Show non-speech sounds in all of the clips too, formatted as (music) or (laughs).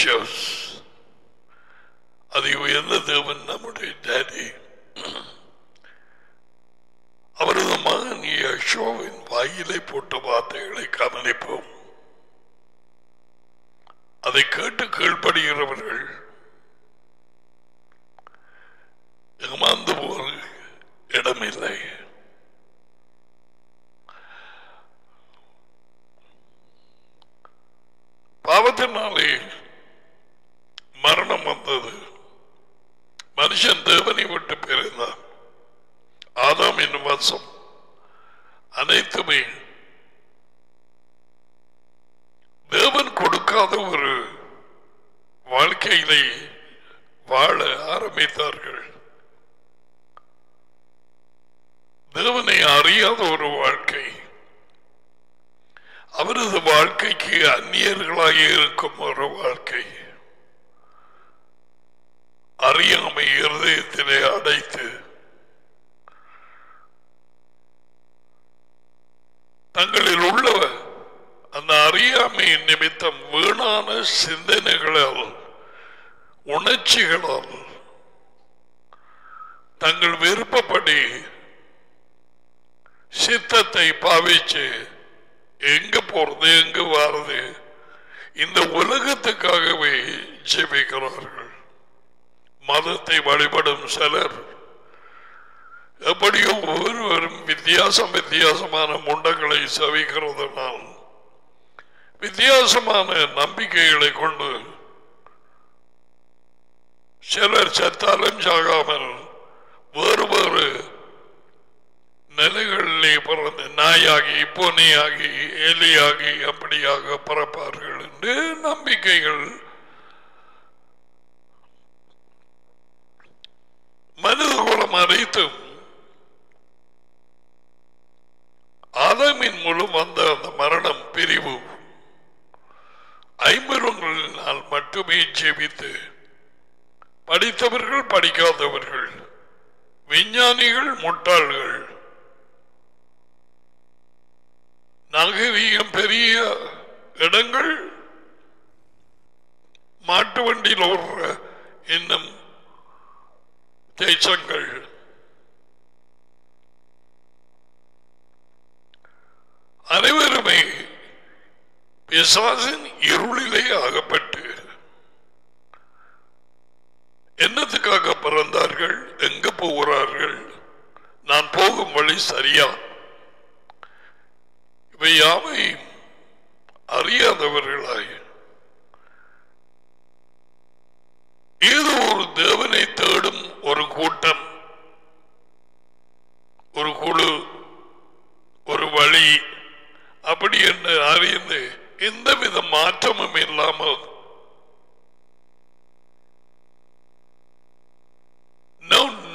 pictures ஆச்சு எங்க போறது எங்க வர்றது? இந்த உலகத்துக்காகவே ஜெபிக்கிறார்கள். மதத்தை வழிபடும் சிலர் எப்படியோ ஒவ்வொருவரும் வித்தியாசம் வித்தியாசமான முண்டங்களை சவிக்கிறதுனால் வித்தியாசமான நம்பிக்கைகளை கொண்டு சிலர் செத்தாலும் சாகாமல் வேறு வேறு நிலைகளிலே பிறந்து நாயாகி பூனையாகி எலியாகி அப்படியாக பிறப்பார்கள் என்று நம்பிக்கைகள். மனித குலம் அனைத்தும் ஆதாமின் மூலம் வந்த அந்த மரணம் பிரிவு. ஐம்பருங்களினால் மட்டுமே ஜெபித்து படித்தவர்கள் படிக்காதவர்கள் விஞ்ஞானிகள் முட்டாள்கள். நாகரீகம் பெரிய இடங்கள் மாட்டு வண்டியில் ஓடுற இன்னும் தேச்சங்கள் அனைவருமே பிசாசின் இருளிலே அகப்பட்டு என்னத்துக்காக பிறந்தார்கள்? எங்க போகிறார்கள்? நான் போகும் வழி சரியா? இவை யாவையும் அறியாதவர்களாக ஏதோ ஒரு தேவனை தேடும் ஒரு கூட்டம் ஒரு குழு ஒரு வழி அப்படி என்று அறிந்து எந்தவித மாற்றமும் இல்லாமல்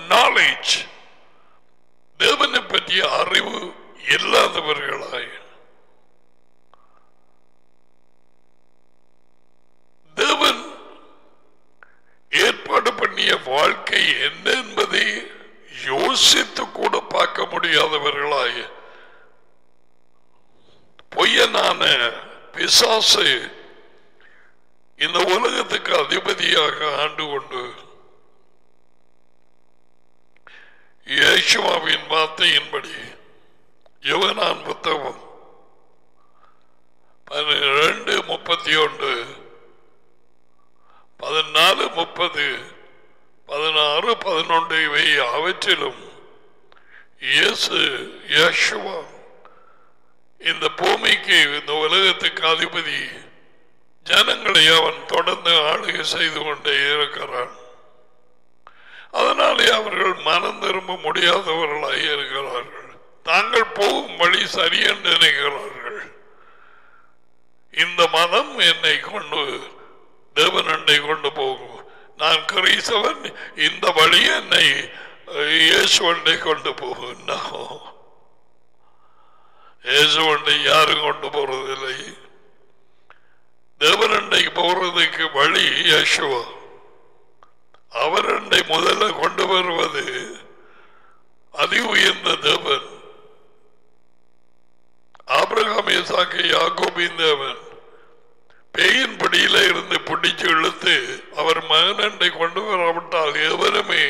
நாலேஜ் தேவனை பற்றிய அறிவு இல்லாதவர்களாய். தேவன் ஏற்பாடு பண்ணிய வாழ்க்கை என்ன என்பதை யோசித்து கூட பார்க்க முடியாதவர்களாய் பொய்யனான பிசாசு இந்த உலகத்துக்கு அதிபதியாக ஆண்டு கொண்டு இயேசுவாவின் வார்த்தையின்படி யுவனான் புத்தகம் பன்னிரண்டு முப்பத்தி ஒன்று பதினாலு முப்பது பதினாறு பதினொன்று இவை அவற்றிலும் இயேசு யேசுவா. இந்த பூமிக்கு இந்த உலகத்துக்கு அதிபதி ஜனங்களை அவன் தொடர்ந்து ஆளுகை செய்து கொண்டே இருக்கிறான். அதனாலே அவர்கள் மனம் திரும்ப முடியாதவர்களாக இருக்கிறார்கள். தாங்கள் போகும் வழி சரியென்று நினைக்கிறார்கள். இந்த மதம் என்னை கொண்டு தேவனண்டை கொண்டு போகும். நான் கிரீசவன் இந்த வழி என்னை இயேசுவண்டை கொண்டு போகும் இயேசுவண்டை யாரும் கொண்டு போறதில்லை. தேவனண்டைக்கு போறதுக்கு வழி யேசுவா அவரண்டை முதல்ல கொண்டு வருவது அதி உயர்ந்த தேவன். ஆபிரகாம் ஈசாக்கு யாக்கோபின் தேவன். பேயின் பிடியில இருந்து பிடிச்சு இழுத்து அவர் மகனண்டை கொண்டு வரப்பட்டால் எவருமே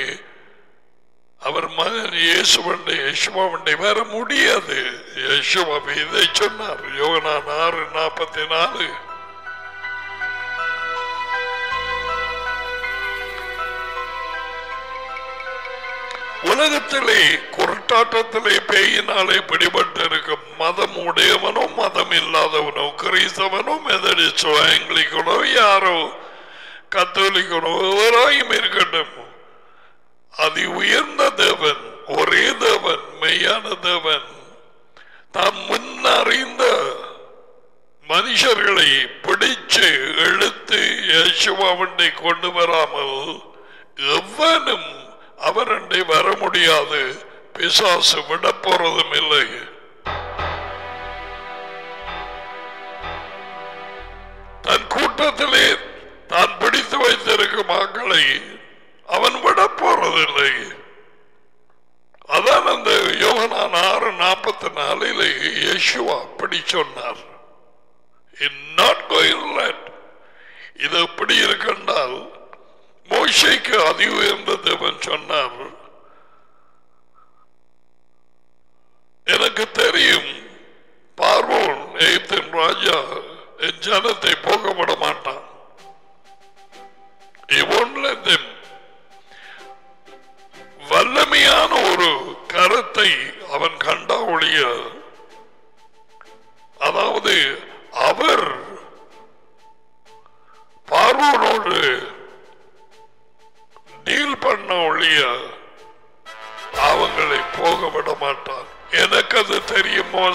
அவர் மகன் இயேசுவண்டை யசுமாவண்டை வர முடியாது. யேசுவா இதை சொன்னார் யோகனா ஆறு நாற்பத்தி நாலு. உலகத்திலே குரட்டாட்டத்திலே பேயினாலே பிடிபட்டு இருக்கும் மதம் உடையவனோ மதம் இல்லாதவனோ கிறிஸ்தவனோ மெதடிச்சோ ஆங்கிலிக்கனோ யாரோ கத்தோலிக்கனோ எவராயும் இருக்கட்டும். அதி உயர்ந்த தேவன் ஒரே தேவன் மெய்யான தேவன். தான் முன்னறிந்த மனுஷர்களை பிடிச்சு எழுத்து யேசுவாவண்டை கொண்டு வராமல் எவ்வனும் அவரண்டை வர முடியாது. பிசாசு விட போறதும் இல்லை. தன் கூட்டத்திலே தான் பிடித்து வைத்திருக்கும் மக்களை அவன் விட போறதில்லை. அதான் அந்த யோகனான் ஆறு நாற்பத்தி நாலில் யேசுவா அப்படி சொன்னார் இன் நாட் கோயில் இது எப்படி இருக்கின்றால் மோசைக்கு அதி உயர்ந்த தேவன் சொன்னார். எனக்கு தெரியும் பார்வோன் எகிப்தின் ராஜா என் ஜனத்தை போக விட மாட்டான் இவன்ல வல்லமையான ஒரு கருத்தை அவன் கண்டா ஒழிய அதாவது அவர்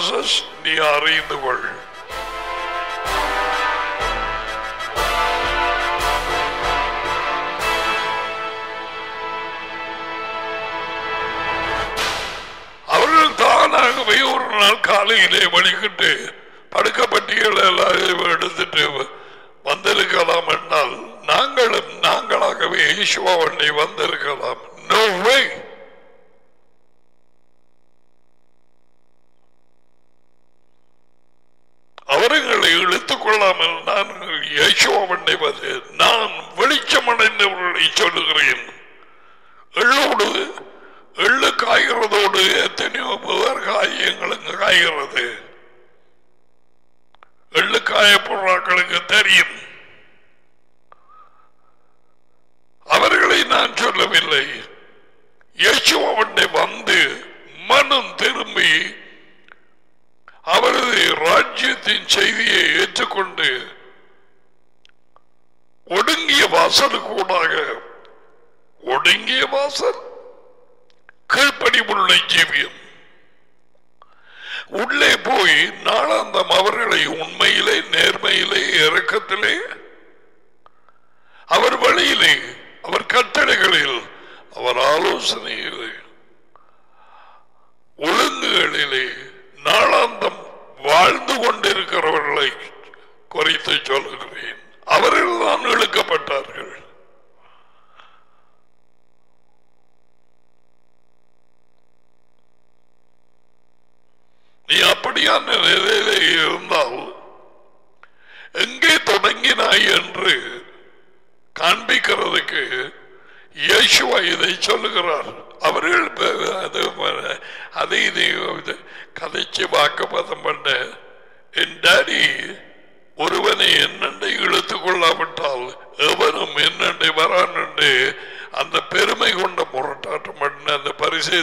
ஜீசஸ் நீ அறிந்து கொள். அவர்கள் தானாகவே ஒரு நாள் காலையிலே வழிகிட்டு படுக்கப்பட்டிகள் எல்லாரையும் எடுத்துட்டு வந்திருக்கலாம் என்றால் நாங்களும் நாங்களாகவே ஈஸ்வரனை வந்திருக்கலாம். நோ வே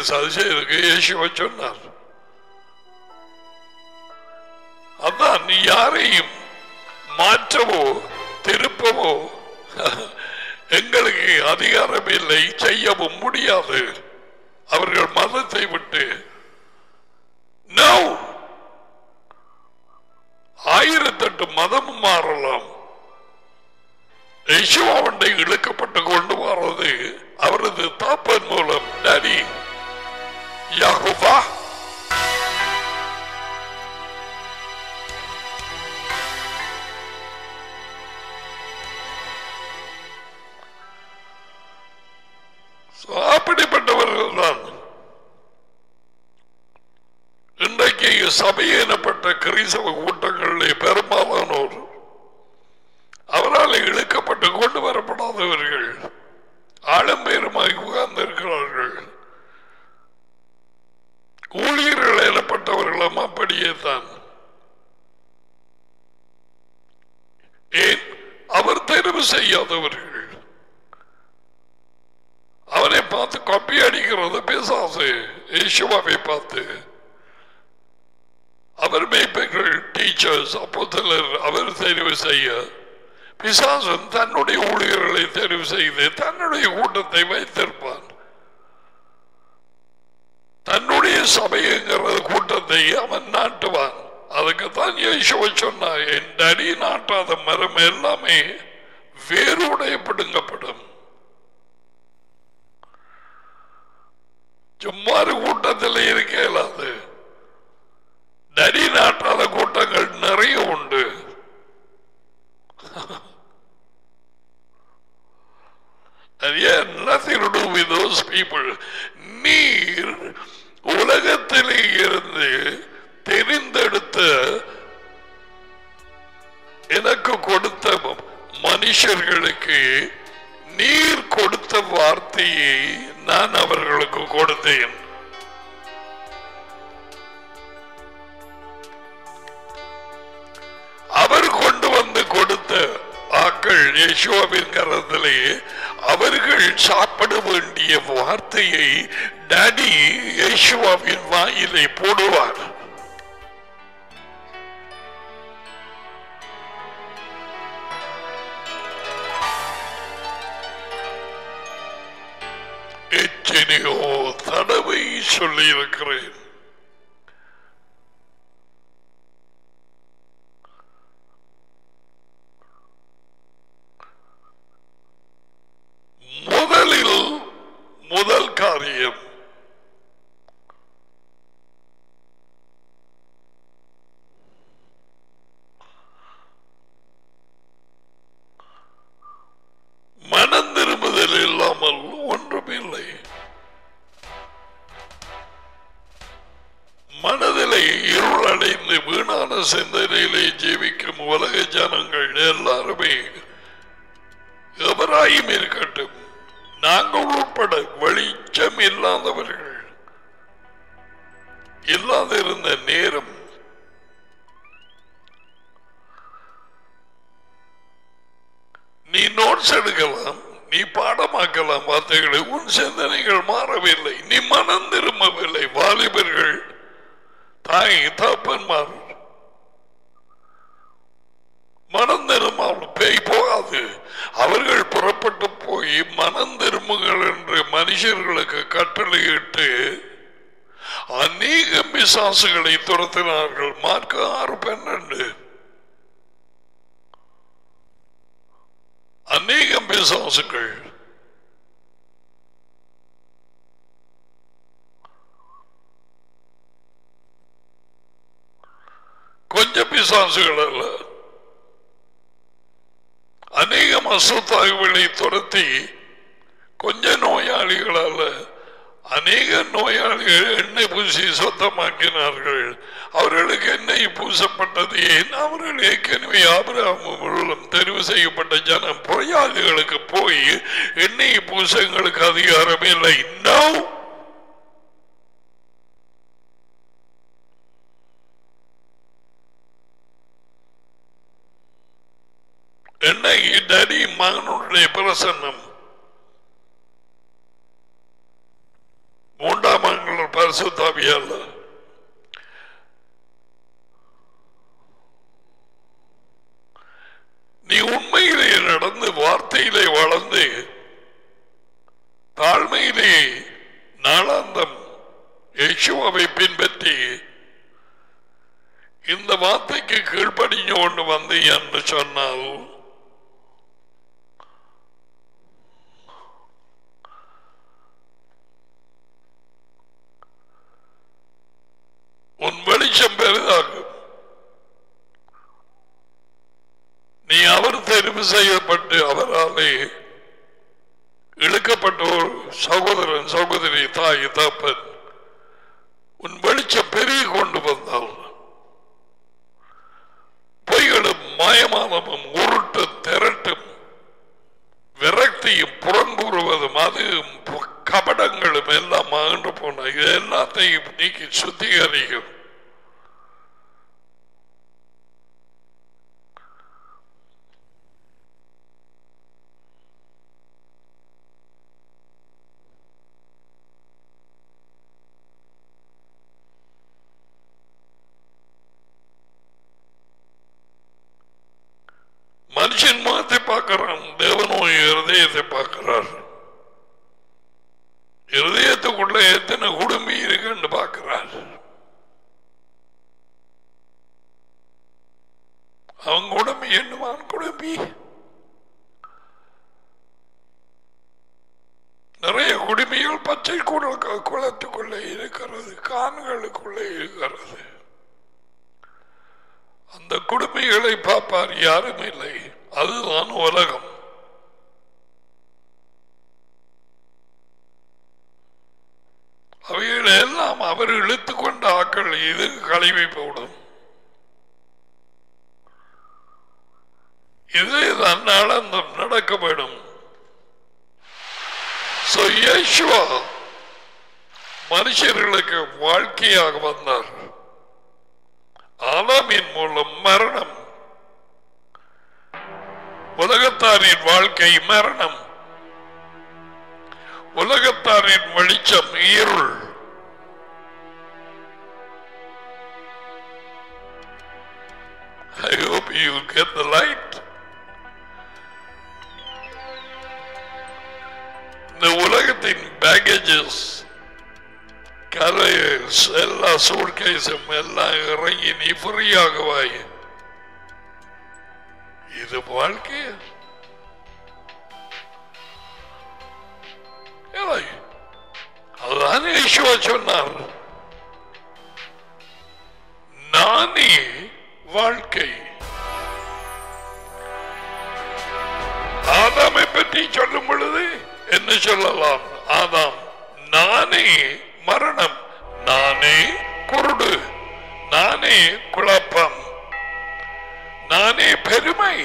பரிசை இயேசுவை சொன்னார் அதான் நீ யாரையும் மாற்றவோ திருப்பவோ எங்களுக்கு அதிகாரம் இல்லை செய்யவும் முடியாது. அவர்கள் மதத்தை விட்டு. ஆயிரத்தெட்டு மதமும் மாறலாம். யேசுவாவண்டை இழுக்கப்பட்டு கொண்டு வர்றது அவரது தாப்பன் மூலம். டாடி யாகுவா So, அப்படிப்பட்டவர்கள் தான் இன்றைக்கு சபையினப்பட்ட கிறிஸ்தவ கூட்டங்களிலே பெரும்பாலானோர் அவரால் இழுக்கப்பட்டு கொண்டு வரப்படாதவர்கள் ஆழம்பேருமாய் உட்கார்ந்திருக்கிறார்கள். ஊழியர்கள் எனப்பட்டவர்களும் அப்படியே தான். ஏன்? அவர் தெரிவு செய்யாதவர்கள். அவனை பார்த்து கப்பி அடிக்கிறது பிசாசு. யேசுவாவை பார்த்து அவர் மேய்ப்பர்கள் டீச்சர்ஸ் அப்போதலர் அவர் தெரிவு செய்ய. பிசாசன் தன்னுடைய ஊழியர்களை தெரிவு செய்து தன்னுடைய கூட்டத்தை வைத்திருப்பான். தன்னுடைய சபைங்கிறது கூட்டத்தை அவன் நாட்டுவான். அதுக்குத்தான் இயேசுவை சொன்னார் என் அடி நாட்டாத மரம் எல்லாமே வேறுடைய பிடுங்கப்படும் சும்மா கூட்டத்தில் இருக்க இயலாது நரி நாட்டாத கூட்டங்கள் நிறைய உண்டு. நிறைய nothing to do with those people? நீர் உலகத்திலே இருந்து தெரிந்தெடுத்த எனக்கு கொடுத்த மனுஷர்களுக்கு நீர் கொடுத்த வார்த்தையை நான் அவர்களுக்கு கொடுத்தேன். அவர் கொண்டு வந்து கொடுத்த ஆக்கள் யேசுவின் கரத்திலே அவர்கள் சாப்பிட வேண்டிய வார்த்தையை டாடி யேசுவாவின் வாயிலை போடுவார். எத்தனையோ தடவை சொல்லியிருக்கிறேன். முதலில் முதல் காரியம். மனம் திரும்புதல் இல்லாமல் ஒன்றுமில்லை. மனதிலே இருளடைந்து வீணான சிந்தனையிலே ஜீவிக்கும் உலக ஜனங்கள் எல்லாருமே எவராயும் இருக்கட்டும். நாங்கள் உட்பட வெளிச்சம் இல்லாதவர்கள். இல்லாத இருந்த நேரம். நீ நோட்ஸ் எடுக்கலாம் நீ பாடமாக்கலாம் வார்த்தைகளை உன் சிந்தனைகள் மாறவில்லை நீ மனம் திரும்பவில்லை வாலிபர்கள் தாய் தப்பன்மார் மனம் திரும்பாமல் பேய் போகாது அவர்கள் புறப்பட்டு போய் மனம் திரும்புங்கள் என்று மனுஷர்களுக்கு கட்டளையிட்டு அநேக பிசாசுகளை துரத்தினார்கள். மார்க் ஆறு பன்னெண்டு. அநேக பிசாசுகள். கொஞ்சம் பிசாசுகள் அல்ல. அநேகம் அசுத்தாய்வுகளை துரத்தி கொஞ்ச நோயாளிகளால் அநேக நோயாளிகள் எண்ணெய் பூசி சொந்தமாக்கினார்கள் அவர்களுக்கு எண்ணெய் பூசப்பட்டது ஏன்? அவர்கள் ஏற்கனவே ஆபராமும் தெரிவு செய்யப்பட்ட ஜனம் பொறையாளிகளுக்கு போய் எண்ணெய் பூசங்களுக்கு அதிகாரம் இல்லை. இன்னும் எண்ணெய் டடி மகனுடைய பிரசன்னம். மூன்றாம் மங்கள் பரிசுத்தாவியல்ல நீ உண்மையிலே நடந்து வார்த்தையிலே வளர்ந்து தாழ்மையிலே நாளாந்தம் யேசுவாவை பின்பற்றி இந்த வார்த்தைக்கு கீழ்ப்படிஞ்சு கொண்டு வந்து என்று He can யாரும் இல்லை. அதுதான் உலகம். அவைகளை எல்லாம் அவர் இழுத்துக் கொண்ட ஆக்கள் இது கழிவை போடும். இது தன்னால் அந்த நடக்கப்படும். மனுஷர்களுக்கு வாழ்க்கையாக வந்தார். ஆலாமின் மூலம் மரண வாழ்க்கை மரணம். உலகத்தாரின் வெளிச்சம் இருள். I hope you get the light. இந்த உலகத்தின் பேக்கேஜஸ் கரையல்ஸ் எல்லா சூட்கேஸும் எல்லாம் இறங்கி நீ ஃப்ரீயாகவாய் இது வாழ்க்கையா அதுதான் யேசுவா சொன்னார் நானே வாழ்க்கை ஆதாமை பற்றி சொல்லும் பொழுது என்ன சொல்லலாம் ஆதாம் நானே மரணம் நானே குருடு நானே குழப்பம் நானே பெருமை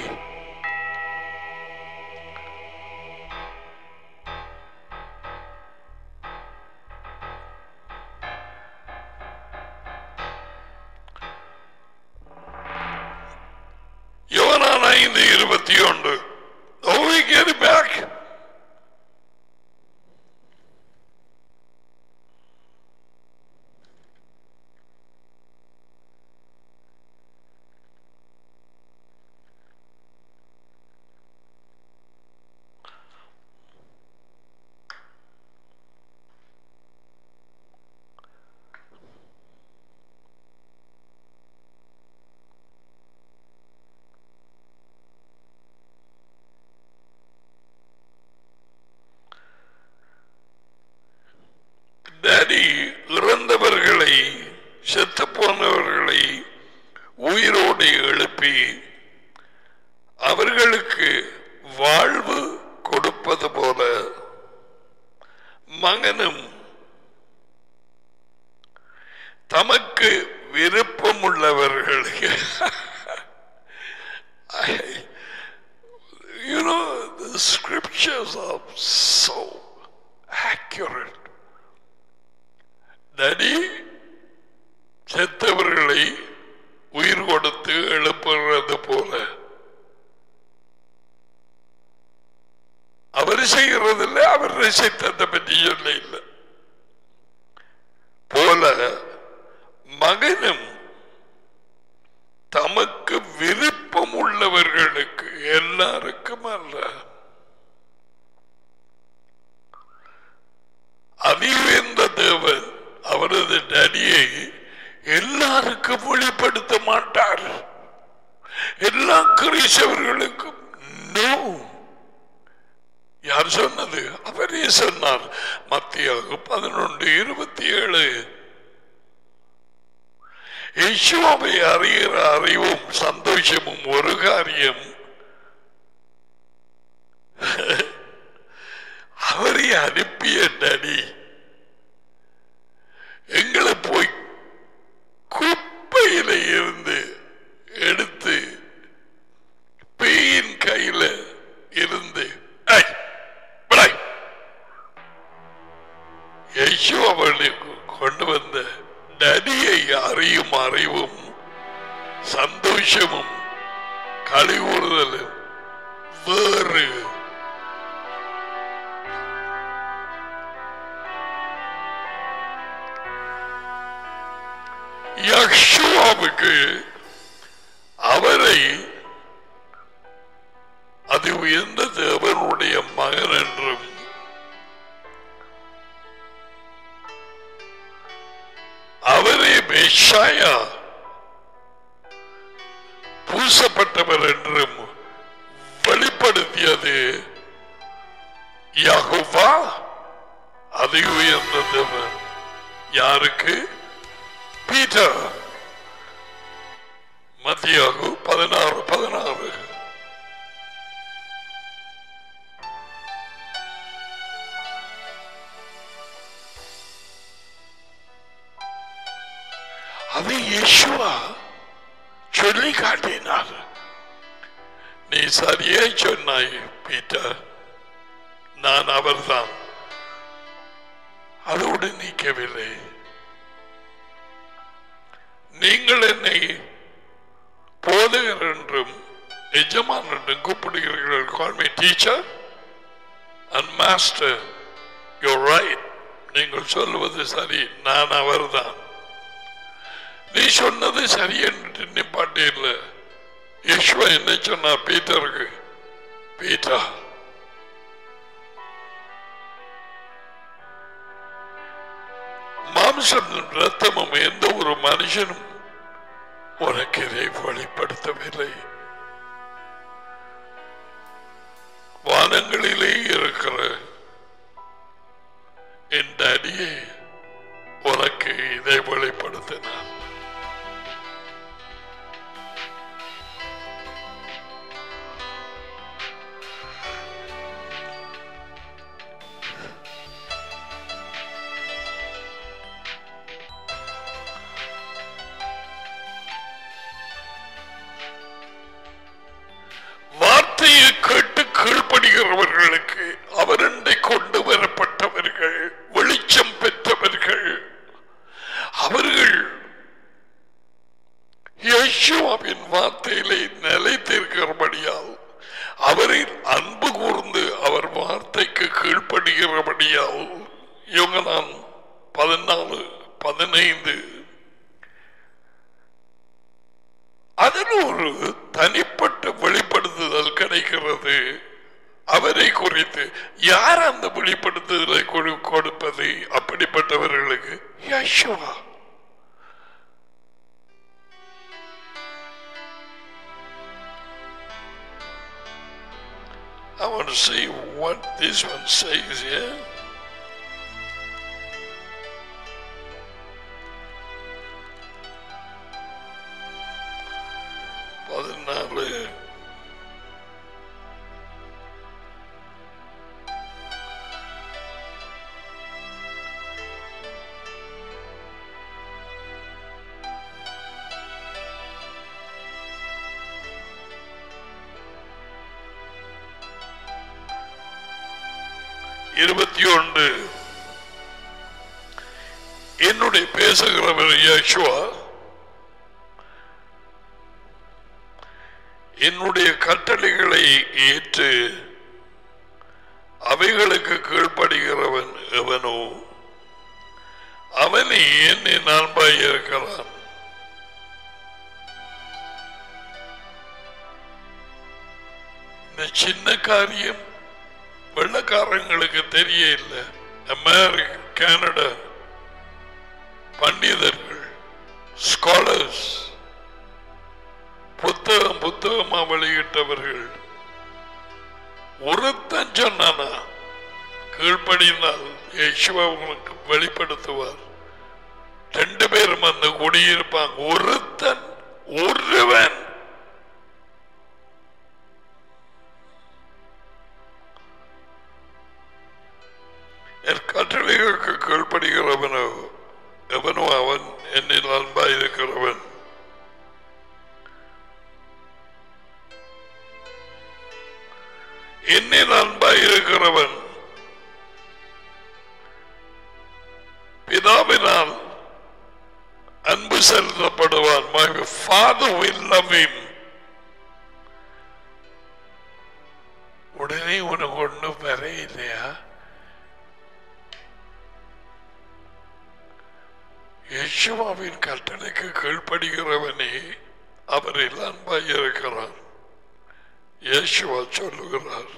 நடி நான் அவர்தான் அதோடு நீக்கவில்லை. நீங்கள் என்னை போதகர் என்றும் எஜமான் என்றும் கூப்பிடுகிறீர்கள். Call me teacher and master you right நீங்கள் சொல்லுவது சரி. நான் அவர்தான். நீ சொன்னது சரி என்று நிப்பாட்டி இல்லை யஷ்வா என்ன சொன்னார் பீட்டருக்கு. பீட்டா மாம்சம் ரத்தமும் எந்த ஒரு மனுஷனும் உனக்கு இதை வெளிப்படுத்தவில்லை. வானங்களிலே இருக்கிற என் அடியே உனக்கு இதை வெளிப்படுத்தினார் இருபத்தி ஒன்று. என்னுடைய பேசுகிறவர் யேசுவா. என்னுடைய கட்டளைகளை ஏற்று அவைகளுக்கு கீழ்ப்படுகிறவன் எவனோ அவனை என்னை நண்பாய் இருக்கிறான்? இந்த சின்ன காரியம் வெள்ளக்காரங்களுக்கு தெரிய இல்லை அமெரிக்கா கனடா பண்டிதர்கள் ஸ்காலர்ஸ் புத்தகம் புத்தகமா வெளியிட்டவர்கள். ஒருத்தன் சொன்னானா கீழ்ப்படினால் யேசுவா உங்களுக்கு வெளிப்படுத்துவார். ரெண்டு பேரும் அந்த குடியிருப்பாங்க. ஒருத்தன் ஒருவன். கட்டளைகளுக்கு கீழ்ப்படுகிறவனோ எவனோ அவன் என்னில் அன்பாயிருக்கிறவன் என்னில் அன்பாயிருக்கிறவன் பிதாவினால் அன்பு செலுத்தப்படுவான். My father will love him. உடனே உனக்கு ஒன்றும் வர இல்லையா யேசுவாவின் கட்டளைக்கு கீழ்ப்படுகிறவனே அவரில் அன்பாய் இருக்கிறார். யேசுவா சொல்லுகிறார்.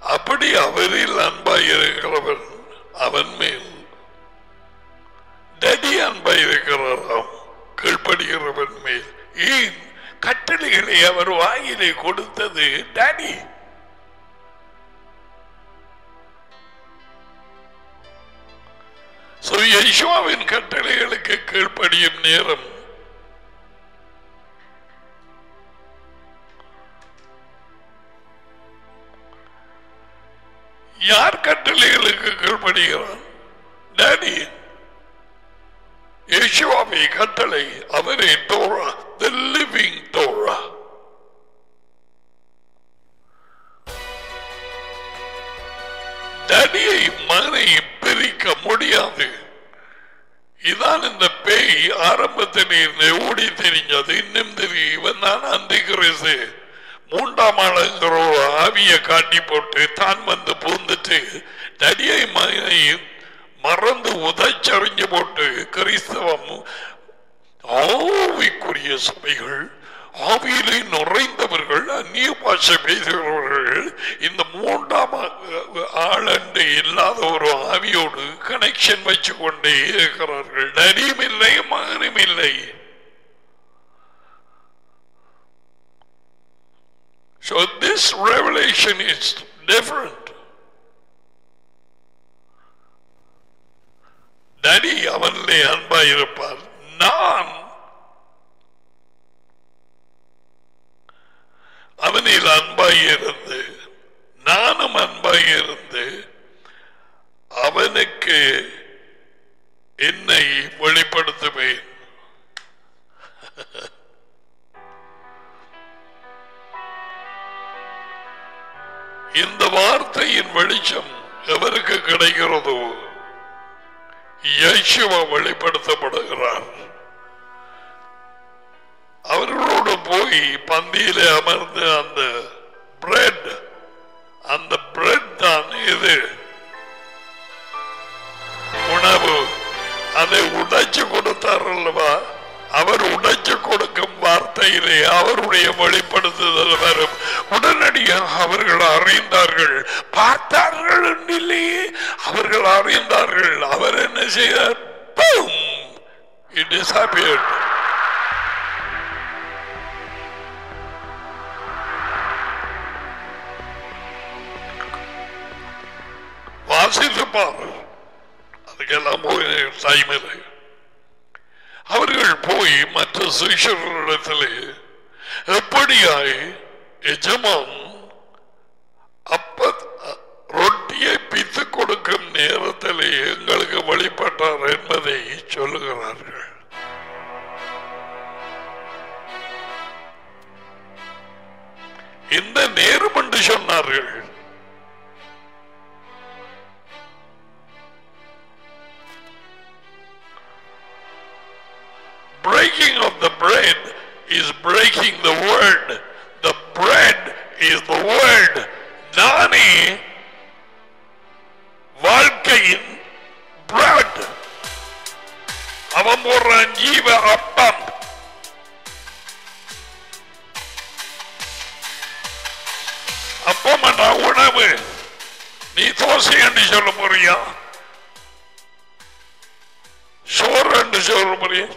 அப்படி அவரில் அன்பாய் இருக்கிறவன் அவன் மேல் டடி அன்பாய் இருக்கிறாராம் மேல். ஏன்? கட்டளைகளை அவர் வாயிலை கொடுத்தது டாடி யசுவாவின் கட்டளைகளுக்கு கீழ்ப்படியும் நேரம். யார் கட்டளைகளுக்கு கீழ்படுகிறான்? டாடி யேசுவாவை கட்டளை அவரே தோரா த லிவிங் தோரா டடியை மகனை பிரிக்க முடியாது இதான் இந்த பேய் ஆரம்பத்தில் இருந்து ஓடி தெரிஞ்சது இன்னும் தெரியும் இவன் தான் அந்த கிறிஸ்து மூன்றாம் ஆளுங்கிற ஆவியை காட்டி போட்டு தான் வந்து பூந்துட்டு தடியை மகனை மறந்து உதைச்சறிஞ்சு போட்டு கிறிஸ்தவம் ஆவிக்குரிய சபைகள் ஆவியிலே நுழைந்தவர்கள் அந்நிய பாஷை பேசுகிறவர்கள் இந்த மூன்றாம் ஆளண்டு இல்லாத ஒரு ஆவியோடு கனெக்ஷன் வச்சு கொண்டே இருக்கிறார்கள் நரியும் இல்லை மகனும் இல்லை So this revelation is different. நடி அவனிலே அன்பாயிருப்பார் நான் அவனில் அன்பாயிருந்து நானும் அன்பாயிருந்து அவனுக்கு என்னை வெளிப்படுத்துவேன். இந்த வார்த்தையின் வெளிச்சம் எவருக்கு கிடைக்கிறதோ? யேசுவா வெளிப்படுத்தப்படுகிறார் அவர்களோடு போய் பந்தியிலே அமர்ந்து அந்த பிரெட் அந்த பிரெட் தான் இது உணவு அதை உடைச்சு கொடுத்தார் அல்லவா அவர் உடைச்சு கொடுக்கும் வார்த்தையிலே அவருடைய வெளிப்படுத்துதல் வரும். உடனடியாக அவர்கள் அறிந்தார்கள். பார்த்தார்கள் இல்லையே அவர்கள் அறிந்தார்கள். அவர் என்ன செய்தார்? இட் disappeared அதுக்கெல்லாம் போய் டைம் இல்லை. அவர்கள் போய் மற்ற சிஷர்களிடத்திலே எப்படியாய் எஜமான் அப்ப ரொட்டியை பித்து கொடுக்கும் நேரத்திலே எங்களுக்கு வழிபட்டார் என்பதை சொல்லுகிறார்கள். இந்த நேரம் என்று சொன்னார்கள். breaking of the bread is breaking the word. The bread is the word. நானே வாழ்க்கையின் bread. அவன் போடுறான் ஜீவ அப்பம் அப்பம் என்ற உணவு நீ தோசை என்று சொல்ல போறியா சோறு என்று சொல்ல முடியும்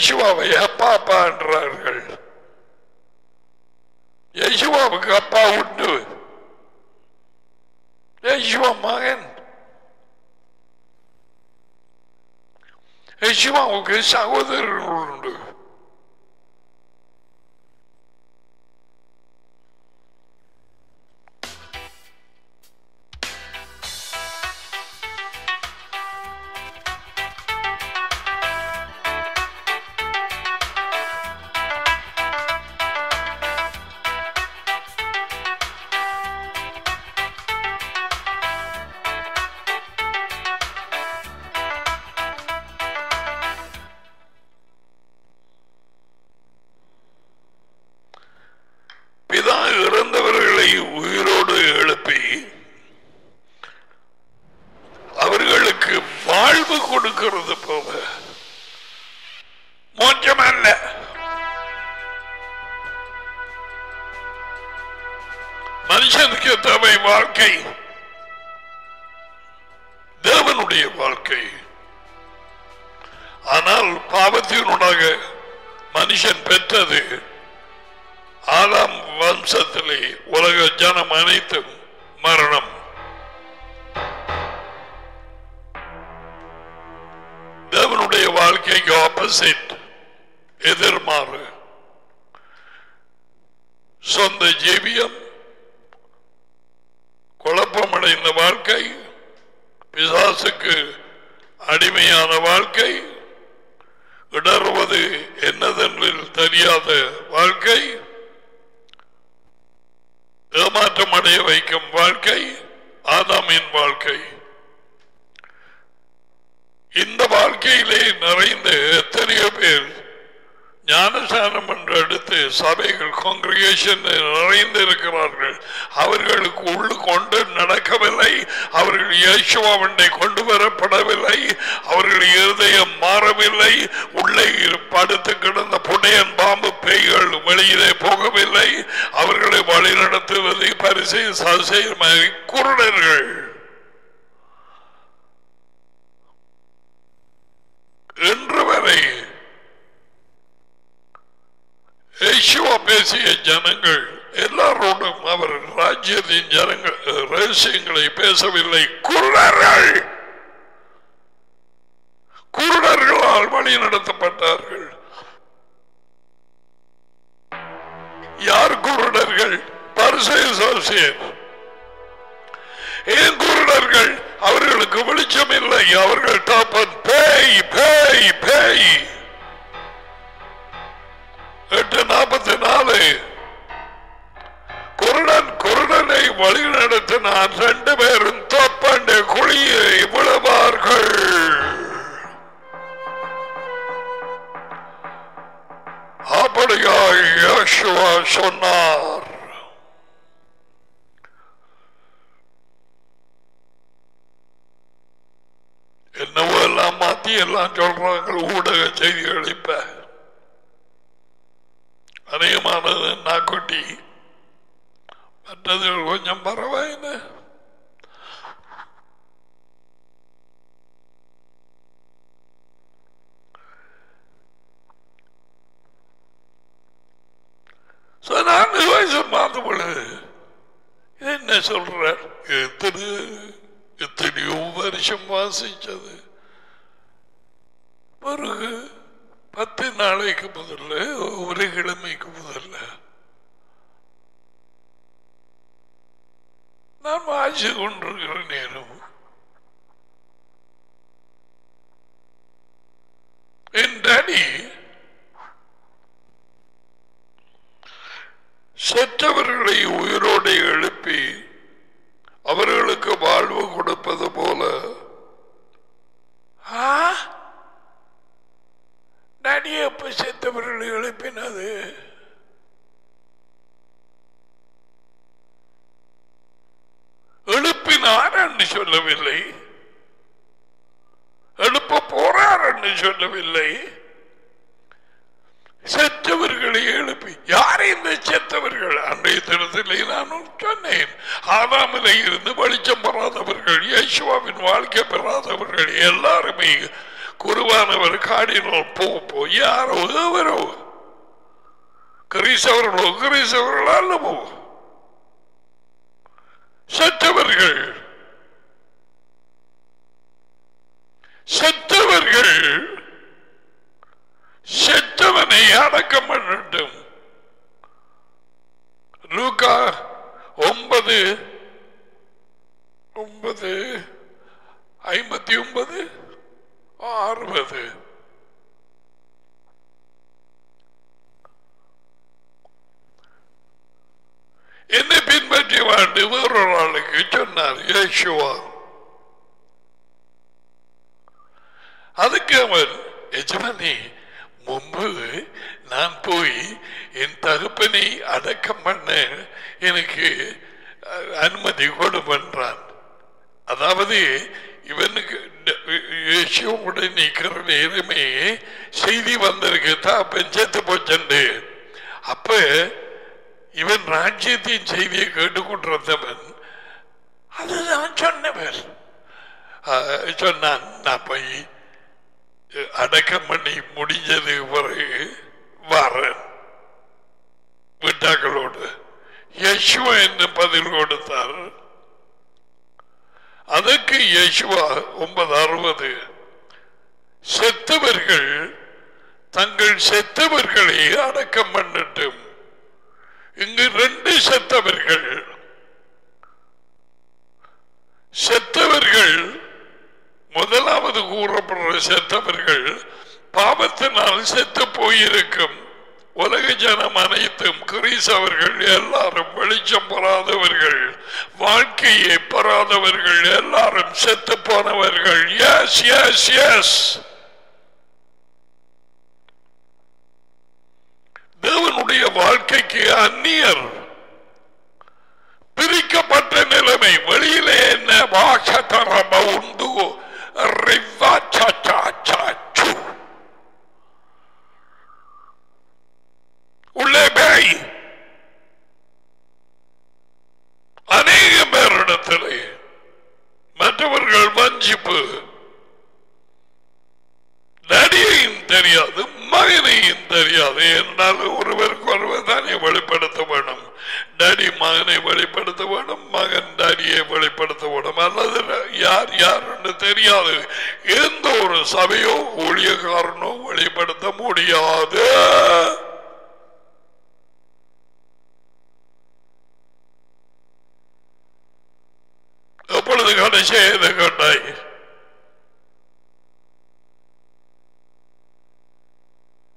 யசுவாவை அப்பாப்பா என்றார்கள் யசுவாவுக்கு அப்பா உண்டு. யசுவா மகன். யசுவாவுக்கு சகோதரர்கள் உண்டு. காங்கிரிகேஷன் நிறைந்து இருக்கிறார்கள். அவர்களுக்கு உள்ளு கொண்டு நடக்கவில்லை. அவர்கள் இயேசுவாவண்டை கொண்டு வரப்படவில்லை. அவர்கள் இருதயம் மாறவில்லை. உள்ளே படுத்து கிடந்த புனையன் பாம்பு பேய்கள் வெளியிலே போகவில்லை. அவர்களை வழிநடத்துவதை பரிசை சசை குருடர்கள் இன்று வரை யேசுவா பேசிய ஜனங்கள் எல்லாரோடும் அவர் ராஜ்யத்தின் ஜனங்கள் ரகசியங்களை பேசவில்லை. குருடர்கள்! குருடர்களால் வழி நடத்தப்பட்டார்கள். யார் குருடர்கள்? ஏன் குருடர்கள்? அவர்களுக்கு வெளிச்சம் இல்லை. அவர்கள் தாப்பன் பேய் பேய் பேய். எட்டு நாற்பத்தி நாலு. குருடன் குருடனை வழி நடத்தினான் ரெண்டு பேரும் தோப்பண்ட குழியை விழுவார்கள். அப்படியாக யோசுவா சொன்னார். என்னவோ எல்லாம் மாத்தி எல்லாம் சொல்றாங்க ஊடக செய்திகள் இப்ப. அநேகமானது நாக்குட்டி. மற்றதில் கொஞ்சம் பரவாயில்லை நான்கு வயசு மாத்த பொழுது என்ன சொல்ற எத்தனை எத்தனையோ வருஷம் வாசிச்சது பிறகு பத்து நாளைக்கு முதல்ல ஒரு கிழமைக்கு முதல்ல நான் வாசி கொண்டிருக்கிற நேரம். என் டாடி செற்றவர்களை உயிரோடு எழுப்பி அவர்களுக்கு வாழ்வு கொடுப்பது போல. ஆ? டாடி எப்ப செத்தவர்களை எழுப்பினது? எழுப்பினார் என்று சொல்லவில்லை. எழுப்ப போறார் என்று சொல்லவில்லை. செத்தவர்களை எழுப்பி யார் இந்த செத்தவர்கள்? அன்றைய தினத்திலே நான் சொன்னேன் ஆதாமிலே இருந்து வெளிச்சம் பெறாதவர்கள் யேசுவாவின் வாழ்க்கை பெறாதவர்கள் எல்லாருமே குருவானவர் காடினால் போ போ யாரோ எவரோ. கிரீசவர்களோ கிரீசவர்களோ அல்லவோ. செத்தவர்கள். செத்தவர்கள். செத்தவனை அடக்கம் பண்ணட்டும். லூக்கா ஒன்பது ஒன்பது ஐம்பத்தி ஒன்பது அறுபது என்னை பின்பற்றி வேறொரு ஆளுக்கு சொன்னார் யேசுவா அதுக்கு அவர் எஜமானி முன்பு நான் போய் என் தகுப்பனை அடக்கம் பண்ண எனக்கு அஹ், அனுமதி கொடு பண்றான் அதாவது இவனுக்கு இயேசுவோட நிக்கிற நேரமே செய்தி வந்திருக்கு. தாப்பன் செத்து போச்சண்டு. அப்ப இவன் ராஜ்யத்தின் செய்தியை கேட்டுக்கொண்டிருந்தவன் அதுதான் சொன்னவர். சொன்னான் நான் போய் அடக்கம் பண்ணி முடிஞ்சது பிறகு வரேன். விட்டாக்களோடு. யசுவா என்று பதில் கொடுத்தார். அதற்கு யசுவா ஒன்பது அறுபது. செத்தவர்கள் தங்கள் செத்தவர்களை அடக்கம் பண்ணட்டும். இங்கு ரெண்டு செத்தவர்கள். செத்தவர்கள் முதலாவது கூறப்படுற செத்தவர்கள் பாவத்தினால் செத்து போயிருக்கும். உலக ஜனம் அனைத்தும் கிரீசவர்கள் எல்லாரும் வெளிச்சம் பெறாதவர்கள் வாழ்க்கையை பெறாதவர்கள் எல்லாரும் செத்து போனவர்கள். எஸ் எஸ் எஸ் தேவனுடைய வாழ்க்கைக்கு அந்நியர். பிரிக்கப்பட்ட நிலைமை வெளியிலே என்ன? வாசத்தரம உண்டு. உள்ளே பேய். அநேக பேரிடத்திலே மற்றவர்கள் வஞ்சிப்பு. நடிகையும் தெரியாது மகனையும் தெரியாது. என்றால் ஒருவருக்கு ஒருவர் தானே வெளிப்படுத்த வேணும். டாடி மகனை வெளிப்படுத்த வேணும் மகன் டாடியை வெளிப்படுத்த வேணும். அல்லது யார் யார் தெரியாது. எந்த ஒரு சபையோ ஊழியக்காரனோ வெளிப்படுத்த முடியாது. எப்பொழுது கடைசியை கண்டாய்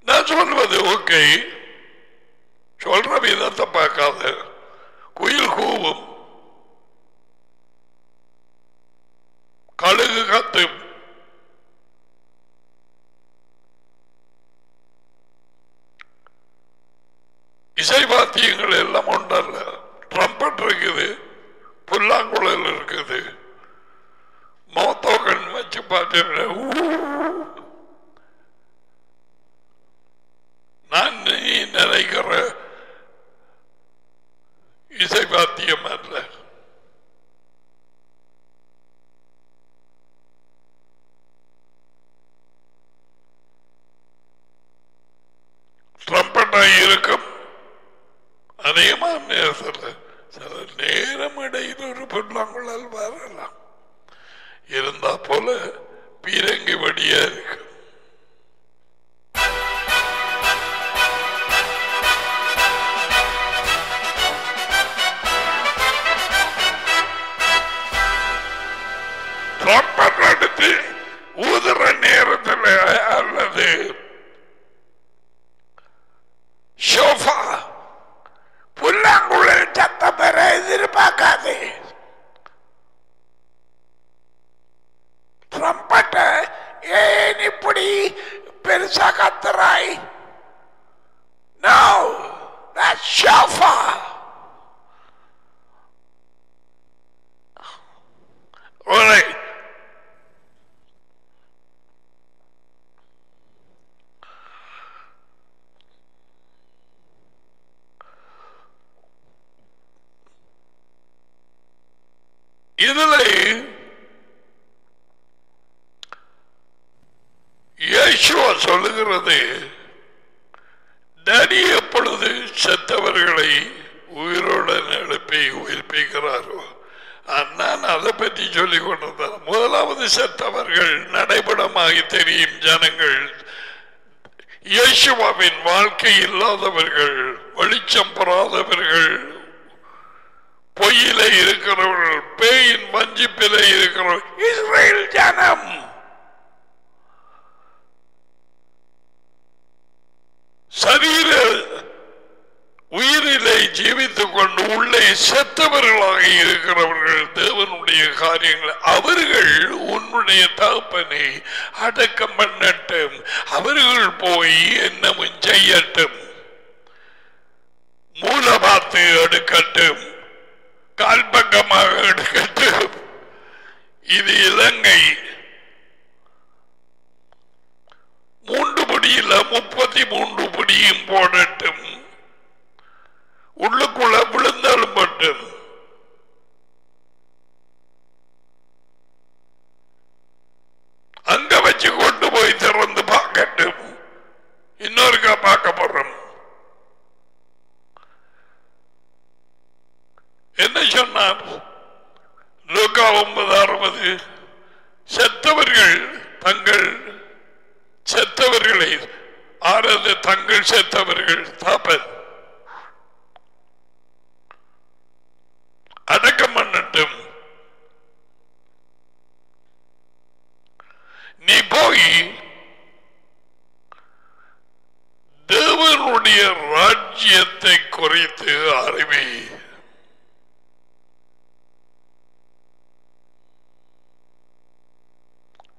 நான் சொல்வது ஓகே. சொல்ற விதத்தை பார்க்காத. குயில் கூவும். கழுகு கத்தும். இசை வாத்தியங்கள் எல்லாம் ஒன்றல்ல. ட்ரம்பட் இருக்குது. புல்லாங்குழல் இருக்குது. மோத்தோகன் வச்சு பார்த்தீங்கன்னா நான் நீ நினைக்கிற இசை வாத்தியம் அல்ல. ட்ரம்பட்டாக இருக்கும். அநேகமான நேரத்தில் சில நேரம் இடையில் ஒரு புல்லாங்குழல் வரலாம். இருந்தா போல பீரங்கி வடியா இருக்கு ஊதுற நேரத்தில் அல்லது ஷோஃபா புல்லாங்குழல் சத்தம் பெற எதிர்பார்க்காது ட்ரம்பட்ட ஏன் இப்படி பெருசா கத்துறாய் நோ ஷோஃபா இதுல இயேசுவா சொல்லுகிறது டேடி எப்பொழுது செத்தவர்களை உயிருடன் எழுப்பி உயிர்ப்பிக்கிறாரோ நான் அதை கொண்டிருந்தார் முதலாவது செத்தவர்கள் நடைபடமாகி தெரியும் ஜனங்கள். இயேசுவாவின் வாழ்க்கை இல்லாதவர்கள் வெளிச்சம் பெறாதவர்கள் பொய்யில இருக்கிறவர்கள் பேயின் வஞ்சிப்பில இருக்கிறவர்கள் இஸ்ரேல் ஜனம். சரீர உயிரிலே ஜீவித்துக் கொண்டு உள்ளே செத்தவர்களாக இருக்கிறவர்கள் தேவனுடைய காரியங்கள் அவர்கள் உன்னுடைய தகப்பனை அடக்கம் பண்ணட்டும். அவர்கள் போய் என்னமும் செய்யட்டும். மூலபாத்து எடுக்கட்டும். கால்பக்கமாக எடுக்கட்டும். இது இலங்கை. மூன்று படியில முப்பத்தி மூன்று படியும் போடட்டும். உள்ளுக்குள்ள விழுந்தாலும் மட்டும். அங்க வச்சு கொண்டு போய் திறந்து பார்க்கட்டும். இன்னொருக்கா பார்க்க போறோம் என்ன சொன்னார்? லூக்கா ஒன்பது அறுபது. செத்தவர்கள் தங்கள் செத்தவர்களை ஆறது தங்கள் செத்தவர்கள் தாப்பது அடக்கம் பண்ணட்டும் நீ போய் தேவனுடைய ராஜ்யத்தை குறித்து அறிவி.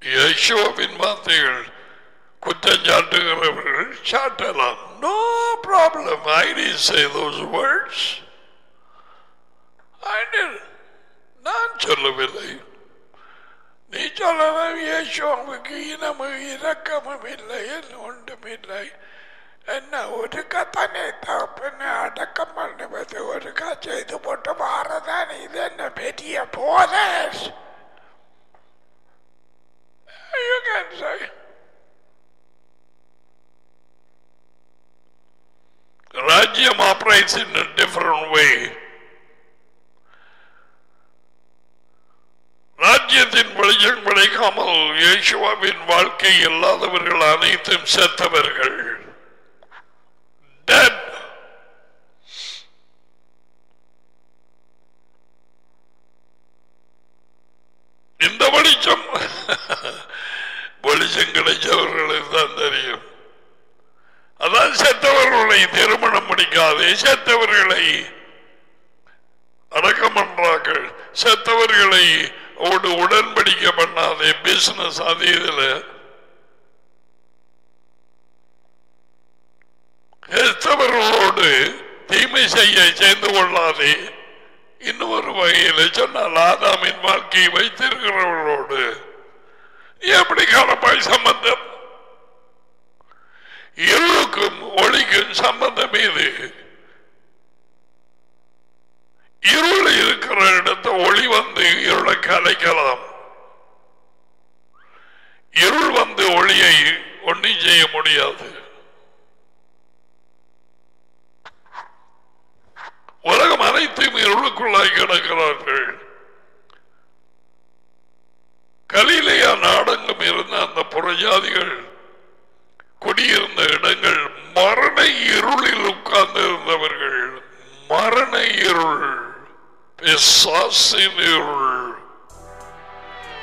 யசோவின் வார்த்தைகள் குற்றம் சாட்டுகிறவர்கள் சாட்டலாம். No problem I didn't say those words I didn't. நான் சொல்லவில்லை நீ சொல்லலாம் யேசுவுக்கு இனமும் இரக்கமும் இல்லை ஒன்றும் இல்லை என்ன ஒரு கத்தனை தப்புன்னு அடக்கம் பண்ணுவது ஒரு செய்து போட்டு மாறதான் இது என்ன பெரிய போதேஷ் You can say. Rajyam operates in a different way. ராஜ்யத்தின் அறியாமல் இயேசுவாவின் வாழ்க்கை இல்லாதவர்கள் அனைத்தும் செத்தவர்கள் Dead. இந்த வெளிச்சம் வெளிச்சம் கிடைச்சவர்களுக்கு தான் தெரியும் அதான் செத்தவர்களை திருமணம் முடிக்காதே செத்தவர்களை அடக்கம் பண்றார்கள் செத்தவர்களை ஒரு உடன்படிக்கை பண்ணாதே பிசினஸ் அது இதுல. கிறிஸ்தவர்களோடு தீமை செய்ய சேர்ந்து கொள்ளாதே. இன்னொரு வகையில் சொன்னால் ஆதாமின் வாழ்க்கையை வைத்திருக்கிறவர்களோடு எப்படி காணப்பாய் சம்பந்தம்? இருளுக்கும் ஒளிக்கும் சம்பந்தம் இது இருள் இருக்கிற இடத்த ஒளி வந்து இருளை கலைக்கலாம். இருள் வந்து ஒளியை ஒன்றும் செய்ய முடியாது. உலகம் அனைத்தையும் இருளுக்குள்ளாய் கிடக்கிறார்கள். கலிலேயா நாடெங்கும் இருந்த அந்த புறஜாதிகள் குடியிருந்த இடங்கள் மரண இருளில் உட்கார்ந்து இருந்தவர்கள் மரண இருள் பிசாசின் இருள்.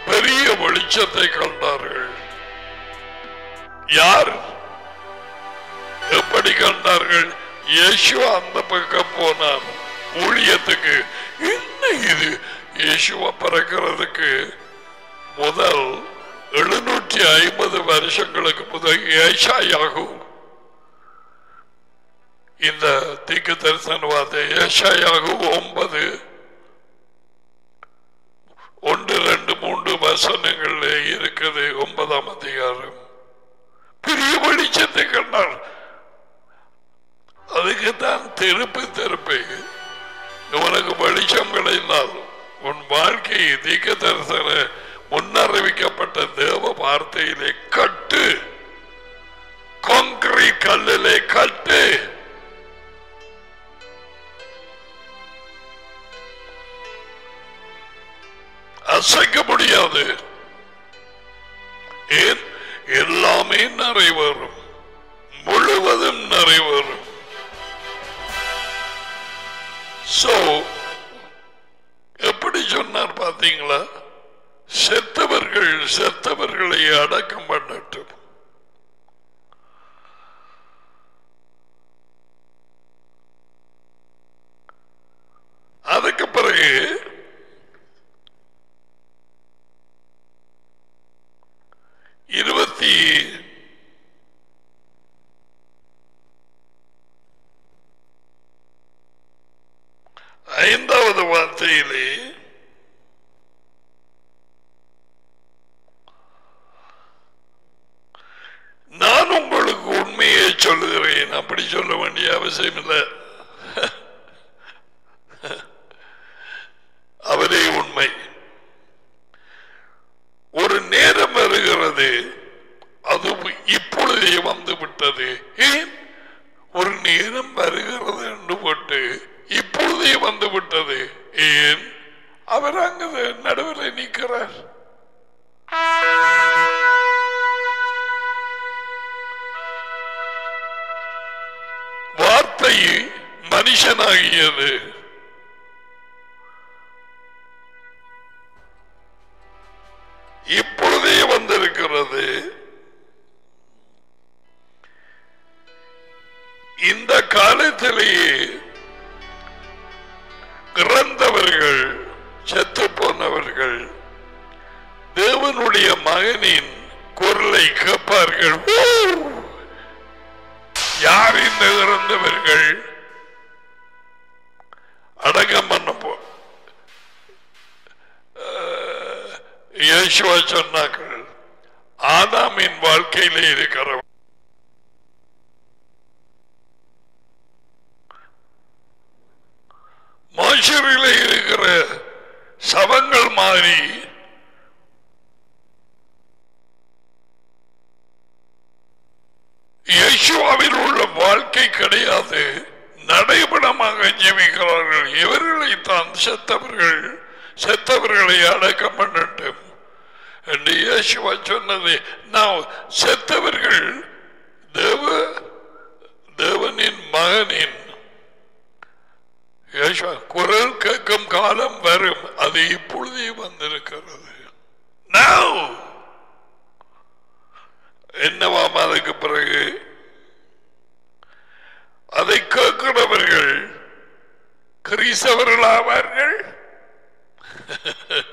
பெரிய வெளிச்சத்தை கண்டார்கள். யார்? எப்படி கண்டார்கள்? இயேசு அந்த பக்கம் போனார். ஊழியத்துக்கு என்ன இது? இயேசுவை பிறக்கிறதுக்கு முதல் எழுநூற்றி ஐம்பது வருஷங்களுக்கு முதல் ஏஷாயாகும் இந்த தீக்கு தரிசனவாத வார்த்தை ஒன்பது. ஒன்று ரெண்டு மூன்று வசனங்கள்ல இருக்குது ஒன்பதாம் அதிகாரம். பெரிய வெளிச்சத்தை கண்டார் அதுக்கு தான் திருப்பி திருப்பி. உனக்கு வெளிச்சம் கிடைந்தால் உன் வாழ்க்கையை தீக்க தரிசன முன்னறிவிக்கப்பட்ட தேவ வார்த்தையிலே கட்டு. கான்கிரீட் அசைக்க முடியாது. ஏன்? எல்லாமே நிறைவேறும். முழுவதும் நிறைவேறும். சோ எப்படி சொன்னார் பாத்தீங்களா செத்தவர்கள் செத்தவர்களை அடக்கம் பண்ணட்டும். அதுக்கு பிறகு இருபத்தி ஐந்தாவது வார்த்தையிலே நான் உங்களுக்கு உண்மையை சொல்லுகிறேன். அப்படி சொல்ல வேண்டிய அவசியம் இல்லை. (laughs) அவரே உண்மை. ஒரு நேரம் வருகிறது. அது இப்பொழுதே வந்து விட்டது. ஏன்? ஒரு நேரம் வருகிறது என்று போட்டு இப்பொழுதே வந்து விட்டது. ஏன்? அவர் அங்கு நடுவில் நிற்கிறார். வார்த்தை மனுஷனாகியது. இப்பொழுதே வந்திருக்கிறது. இந்த காலத்திலேயே இறந்தவர்கள் செத்து போனவர்கள் தேவனுடைய மகனின் குரலை கேட்பார்கள். யார் இந்த இறந்தவர்கள்? அடக்கம் பண்ண இயேசுவா சொன்னார்கள் ஆதாமின் வாழ்க்கையிலே இருக்கிறவன் மாஷரிலே இருக்கிற சவங்கள் மாறி இயேசுவாவில் உள்ள வாழ்க்கை கிடையாது. நடைபடமாக ஜீவிக்கிறார்கள். இவர்களை தான் செத்தவர்கள். செத்தவர்களை அடக்கம் பண்ணட்டும் என்று இயேசுவா சொன்னது. நான் செத்தவர்கள் தேவ தேவனின் மகனின். குரல் கேட்கும் காலம் வரும். அது இப்பொழுதே வந்திருக்கிறது. என்னவாம் அதுக்கு பிறகு? அதை கேட்கிறவர்கள் கிறிஸ்தவர்களாவார்கள் (laughs)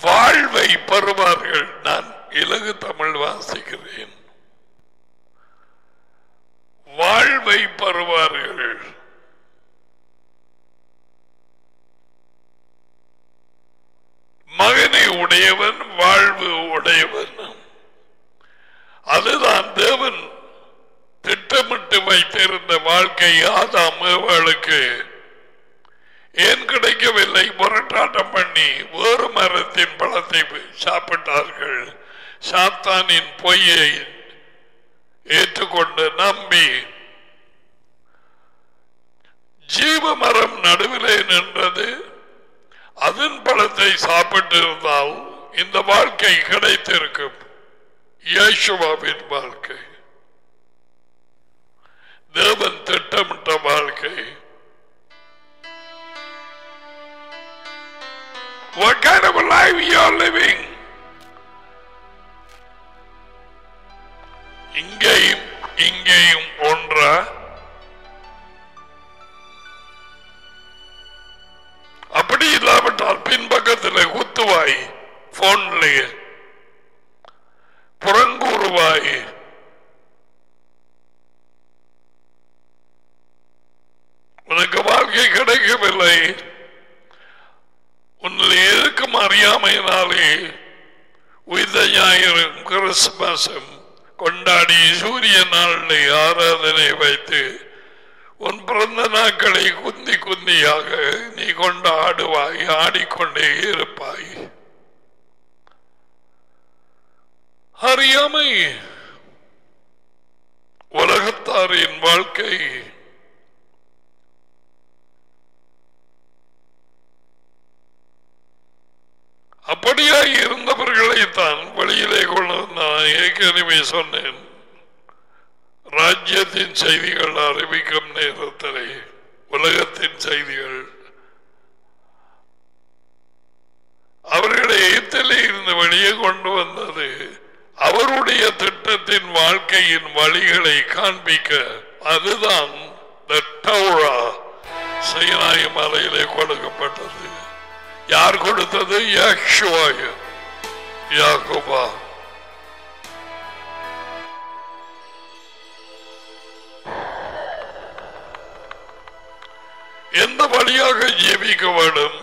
வாழ்வை பெறுவார்கள். நான் இலகு தமிழ் வாசிக்கிறேன். வாழ்வை பெறுவார்கள். மகனை உடையவன் வாழ்வு உடையவன். அதுதான் தேவன். திட்டமிட்டு வைத்திருந்த வாழ்க்கை ஆதாம் ஏன் கிடைக்கவில்லை? முரட்டாட்டம் பண்ணி வேறு மரத்தின் பழத்தை சாப்பிட்டார்கள். சாத்தானின் பொய்யை ஏற்றுக்கொண்டு நம்பி ஜீவ மரம் நடுவிலே நின்றது. அதன் பழத்தை சாப்பிட்டிருந்தால் இந்த வாழ்க்கை கிடைத்திருக்கும். இயேசுவாவின் வாழ்க்கை. தேவன் திட்டமிட்ட வாழ்க்கை. What kind of a life you are living? இங்கேயும் இங்கேயும் ஒன்றா? அப்படி இல்லாவிட்டால் பின்பக்கத்தில் குத்துவாய் போன்லயே புறங்கூறுவாய். உனக்கு வாழ்க்கை கிடைக்கவில்லை. உன்னில் இருக்கும் அறியாமையினாலே உயிர்த்த ஞாயிறும் கிறிஸ்துமஸும் கொண்டாடி சூரிய நாளில் ஆராதனை வைத்து உன் பிறந்த நாட்களை குந்தி குந்தியாக நீ கொண்டாடுவாய் ஆடிக்கொண்டே இருப்பாய். அறியாமை உலகத்தாரின் வாழ்க்கை அப்படியாய் இருந்தவர்களைத்தான் வெளியிலே கொண்டு நான் ஏற்கனவே சொன்னேன். ராஜ்யத்தின் செய்திகள் அறிவிக்கும் நேரத்திலே உலகத்தின் செய்திகள். அவர்களை எய்த்தலே இருந்து வெளியே கொண்டு வந்தது அவருடைய திட்டத்தின் வாழ்க்கையின் வழிகளை காண்பிக்க அதுதான் the Torah சீனாய் மலையிலே கொடுக்கப்பட்டது. யார் கொடுத்தது? யாக்ஷுவாய. யாகுபா எந்த வழியாக ஜீவிக்க வேண்டும்?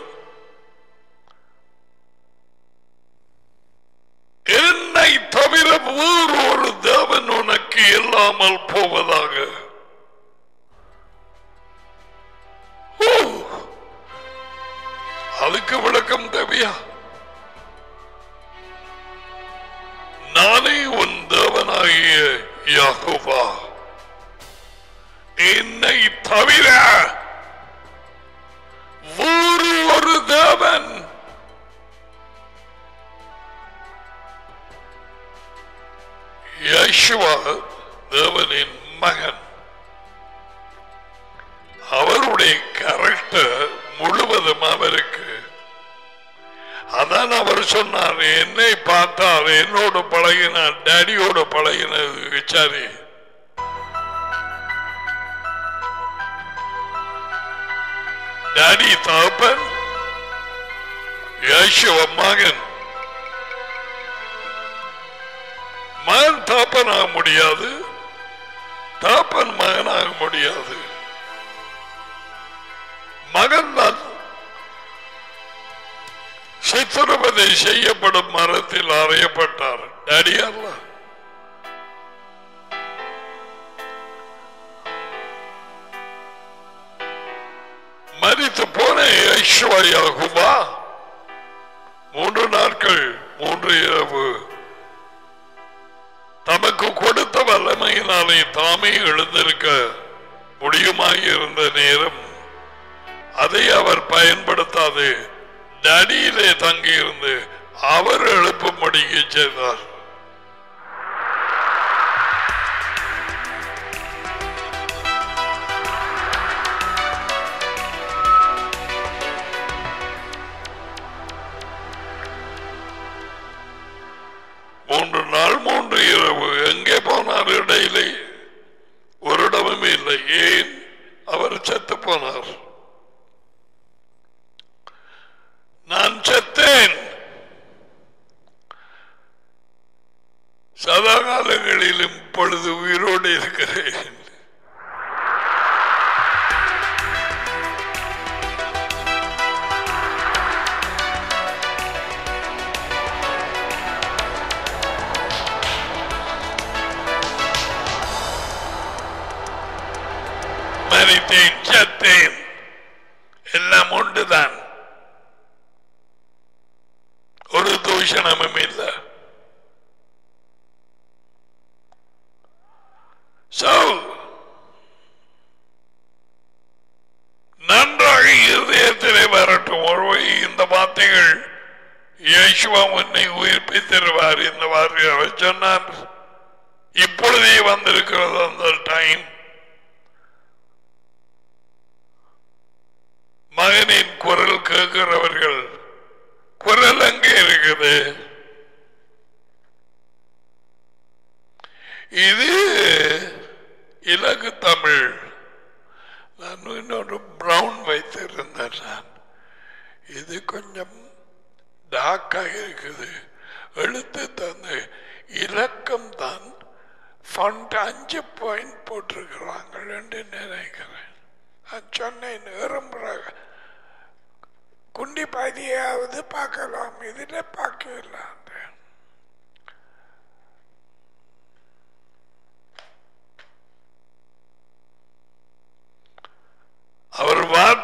என்னை தவிர வேறு ஒரு தேவன் உனக்கு இல்லாமல் போவதாக. ஓ, அதுக்கு விளக்கம் தேவையா? நானே உன் தேவனாகிய யாகுபா என்னை தவிர வேறு ஒரு தேவன். யசுவா தேவனின் மகன். அவருடைய கரெக்டர் முழுவதும் அவருக்கு அதான் அவர் சொன்னார் என்னை பார்த்தார் என்னோட பழகினார் டேடியோட பழகினது விசாரி. டேடி தகப்பன் யேசுவ மகன். மகன் ஆக முடியாது தாப்பன் மகன் ஆக முடியாது. மகன் தான் சித்திரவதை செய்யப்படும் மரத்தில் அறையப்பட்டார். டாடி மறித்து போன ஐஸ்வர்யாகுமா மூன்று நாட்கள் மூன்று இரவு. தமக்கு கொடுத்த வல்லமையினாலே தாமே எழுந்திருக்க முடியுமாயிருந்த நேரம் அதை அவர் பயன்படுத்தாது. டடியிலே தங்கியிருந்து அவர் எழுப்பும்படிக்கு செய்தார்.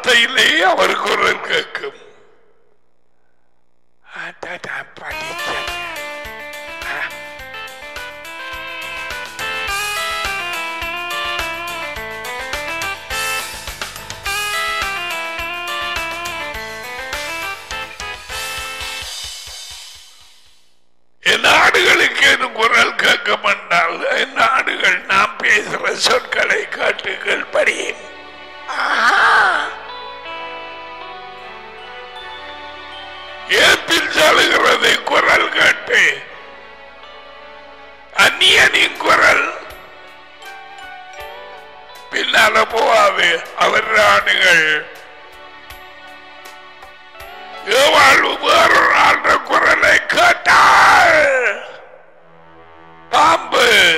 பாஷையிலே அவர் குரல் கேட்கும். படிக்க நாடுகளுக்கு எதுவும் குரல் கேட்க மாட்டால் நாடுகள் நாம் பேசுற சொற்களை காட்டுகள் படியேன் ஆஹா! சொல்லுகிறது குரல் கேட்டு. அந்நியனின் குரல். பின்னால போவாது அவர் ஆணுகள் ஏவாழ்வு வேறொரு ஆண்ட குரலை கேட்டால் பாம்பு.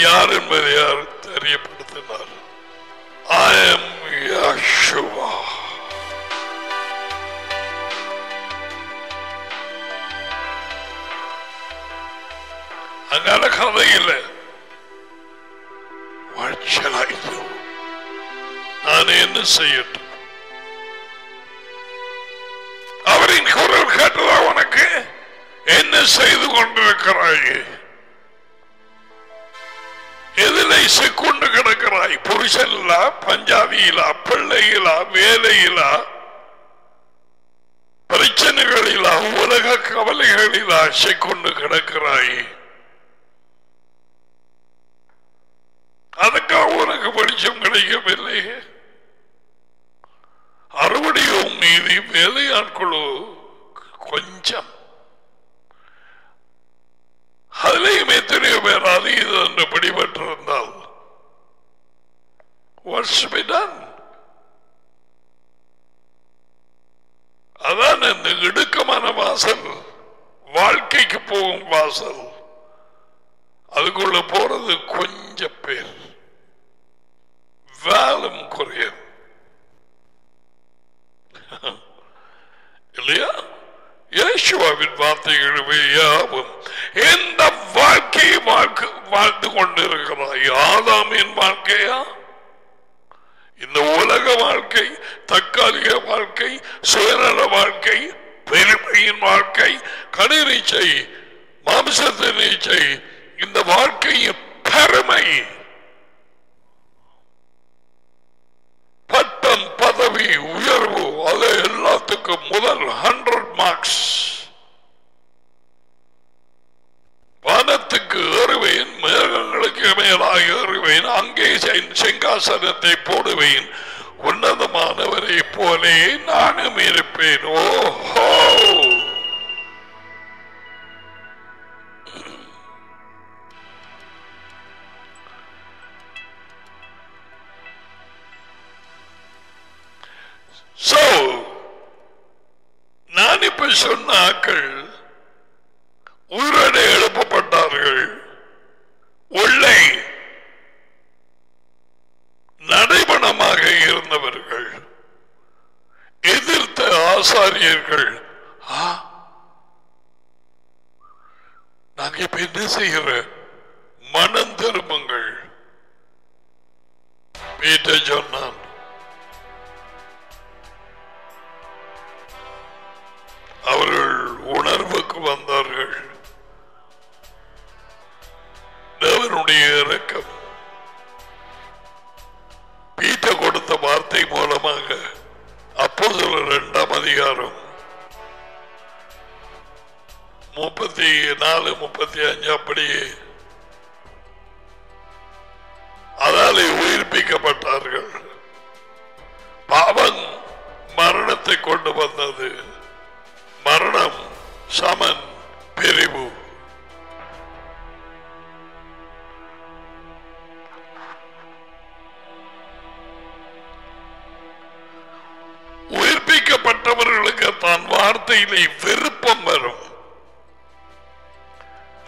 யார் என்பது யார் வாழ்க்கை பெருமையின் வாழ்க்கை கணிச்சை மாம்சத்தின் நீச்சை இந்த வாழ்க்கையின் பெருமை. பட்டம் பதவி உயர்வு அது எல்லாத்துக்கும் முதல் ஹண்ட்ரட் மார்க்ஸ் வானத்துக்கு ஏறுவேன் மேகங்களுக்கு மேலாக ஏறுவேன் அங்கே செங்காசனத்தை போடுவேன். உன்னதமானவரை போலே நானும் இருப்பேன்? ஓஹோ நான் இப்ப சொன்ன ஆக்கள் உயிரோடு எழுப்பப்பட்டார்கள். உள்ளே நடைபணமாக இருந்தவர்கள் எதிர்த்த ஆசாரியர்கள். ஆ, நாங்க இப்ப என்ன செய்கிற மனம் திரும்புங்கள். பீட்டர் சொன்னான். அவர்கள் உணர்வுக்கு வந்தார்கள். தேவனுடைய இறக்கம் பீட்ட கொடுத்த வார்த்தை மூலமாக அப்போ சொல்ல இரண்டாம் அதிகாரம் முப்பத்தி நாலு முப்பத்தி அஞ்சு அப்படியே அதாலே உயிர்ப்பிக்கப்பட்டார்கள். பாவம் மரணத்தை கொண்டு வந்தது. மரணம் சமன் பிரிவு. கற்பிக்கப்பட்டவர்களுக்கு தான் வார்த்தையிலே விருப்பம் வரும்.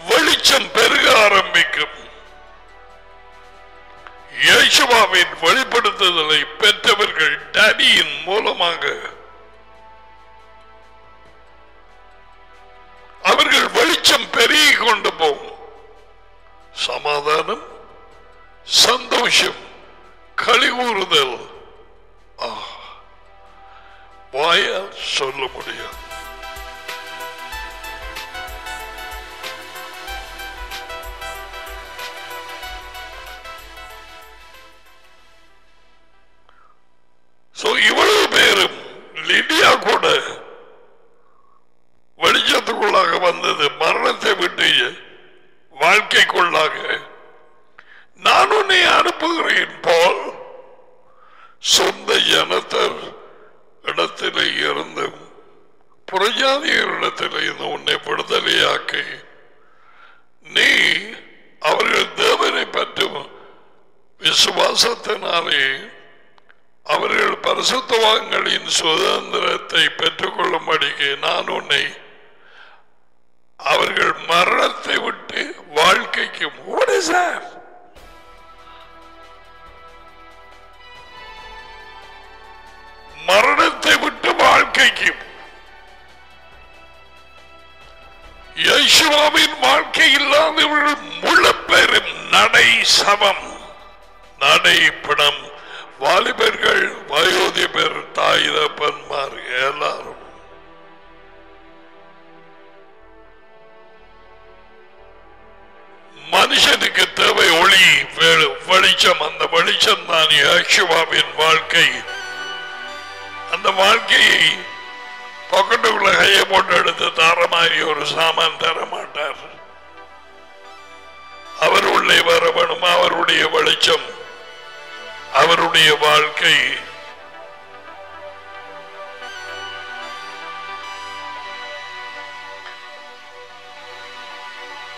வெளிச்சம் பெருக ஆரம்பிக்கும். இயேசுவாவின் வெளிப்படுத்துதலை பெற்றவர்கள் டடியின் மூலமாக. அவர்கள் வெளிச்சம் பெருகி கொண்டு போகும் சமாதானம் சந்தோஷம் கழிவுறுதல் வாயால் சொல்ல முடியும் So, so வாழ்க்கையை பாக்கெட்டுக்குள்ள கையை போட்டு எடுத்து தர மாதிரி ஒரு சாமான் தர மாட்டார். அவர் உள்ளே வர வேணும் அவருடைய வெளிச்சம் அவருடைய வாழ்க்கை.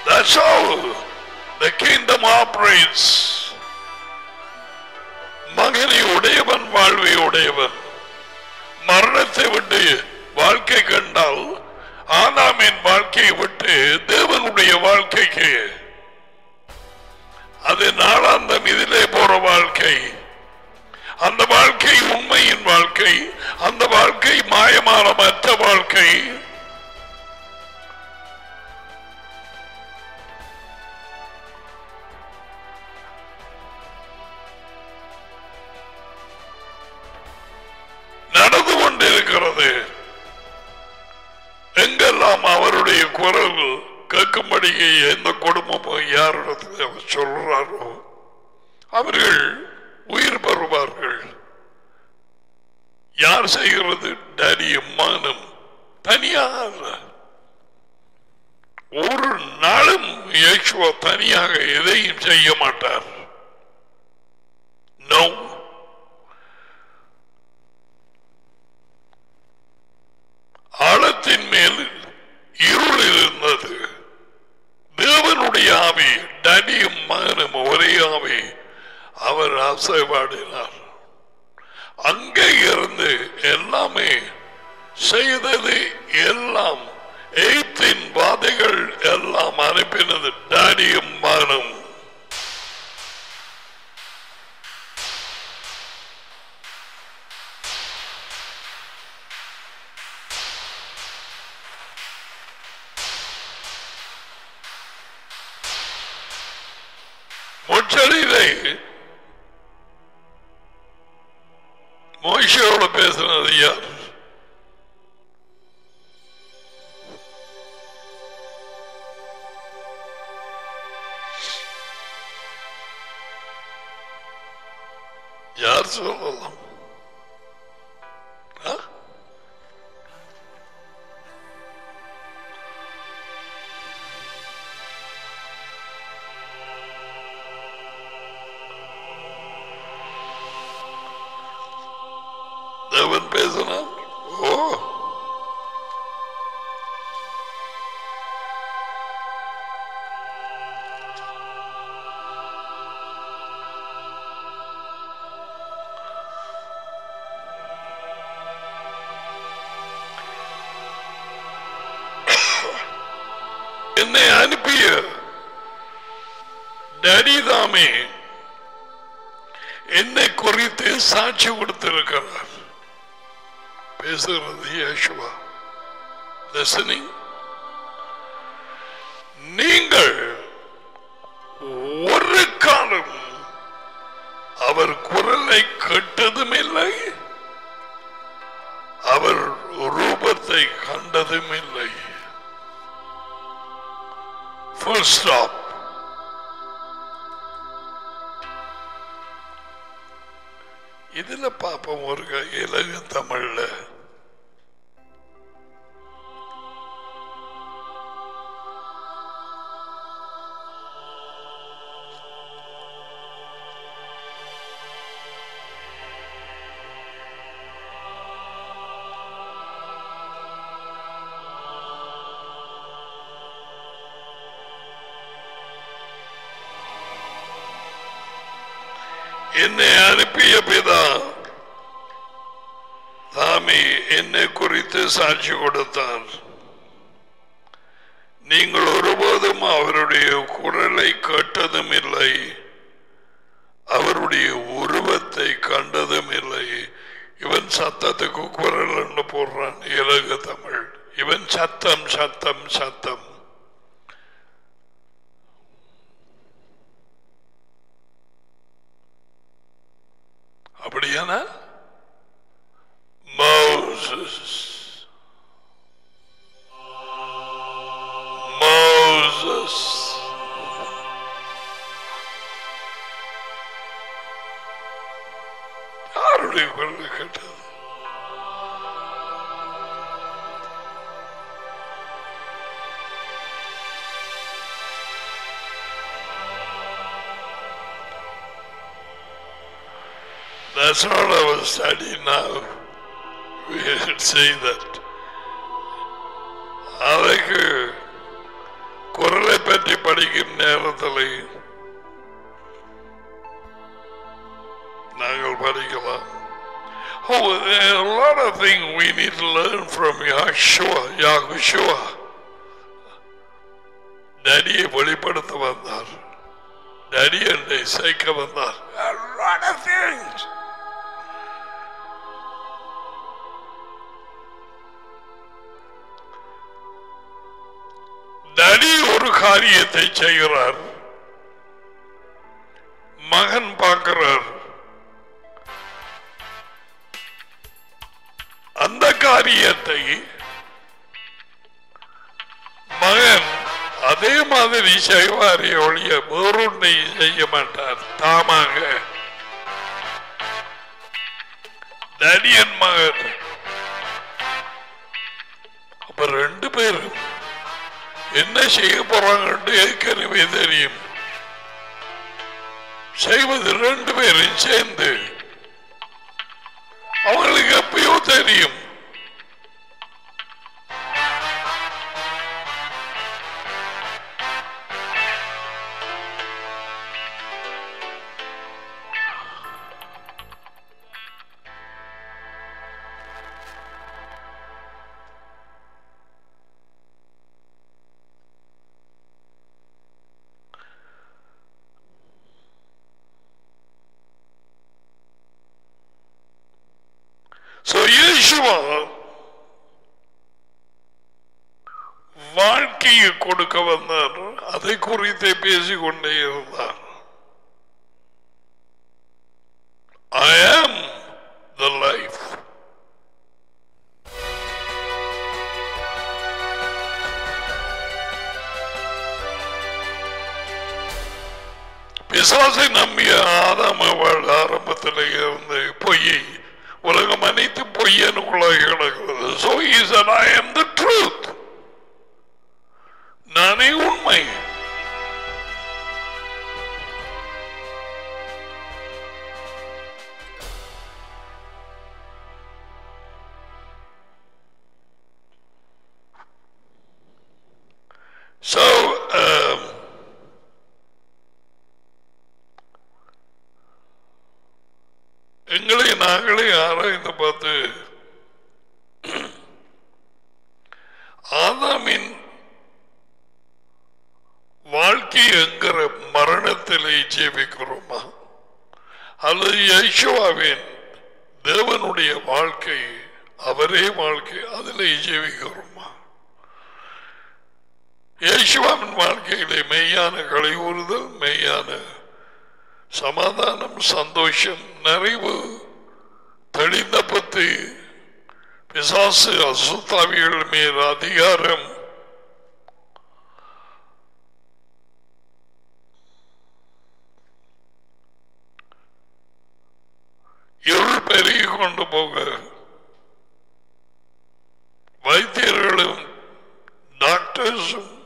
That's how the kingdom operates. மகனை உடையவன் வாழ்வை உடையவன் மரணத்தை விட்டு வாழ்க்கை கண்டால் ஆதாமின் வாழ்க்கையை விட்டு தேவனுடைய வாழ்க்கைக்கு. அது நாளாந்தம் இதிலே போற வாழ்க்கை. அந்த வாழ்க்கை உண்மையின் வாழ்க்கை. அந்த வாழ்க்கை மாயமான மற்ற வாழ்க்கை. குரல் கேட்கும்படி எந்த குடும்பமும் யாரிடத்தில் அவர் சொல்றாரோ? அவர்கள் உயிர் பெறுவார்கள். யார் செய்கிறது? டேடியும் மகனும் தனியாக ஒரு நாளும் இயேசுவா தனியாக எதையும் செய்ய மாட்டார். நீங்கள் ஒரு காலம் அவர் குரலை கேட்டதும் இல்லை அவர் ரூபத்தை கண்டதும் இல்லை. Full இதுல பாப்போம் ஒரு க- இலகு தமிழ்ல. என்னை குறித்து சாட்சி கொடுத்தார். நீங்கள் ஒருபோதும் அவருடைய குரலை கேட்டதும் இல்லை. அவருடைய உருவத்தை கண்டதும் இல்லை. இவன் சத்தத்துக்கு குரல் போடுறான். இலகு தமிழ். இவன் சத்தம் சத்தம் சத்தம். அப்படியானா Moses. Moses. That's what I was studying now We should say that. அதுக்கு குரலை பற்றி படிக்கும் நேரத்தில் நாங்கள் படிக்கலாம் Oh, there are a lot of things we need to learn from Yahshua, Yahushua. டடியை வெளிப்படுத்த வந்தார் டடி என்னை சேர்க்க வந்தார் A lot of things. டடி ஒரு காரியத்தை செய்கிறார். மகன் பார்க்கிறார். அந்த காரியத்தை மகன் அதே மாதிரி செய்வாரே ஒழிய வேறொன்றை செய்ய மாட்டார். தாமாக. தனியன் மகன். அப்ப ரெண்டு பேரும் என்ன செய்ய போறாங்கன்னு ஏற்கனவே தெரியும். செய்வது ரெண்டு பேரும் சேர்ந்து அவங்களுக்கு எப்பயோ தெரியும். கொண்டே இருந்தார் அல்லது யேசுவாவின் தேவனுடைய வாழ்க்கை அவரே வாழ்க்கை அதில் ஜீவிக்கிறோமா? யேசுவாவின் வாழ்க்கையிலே மெய்யான கலையூறுதல் மெய்யான சமாதானம் சந்தோஷம் நிறைவு தெளிந்த பத்து பிசாசு அசுத்தாவிகள் மேல் அதிகாரம் இருள் பெருகி கொண்டு போக. வைத்தியர்களும் டாக்டர்ஸும்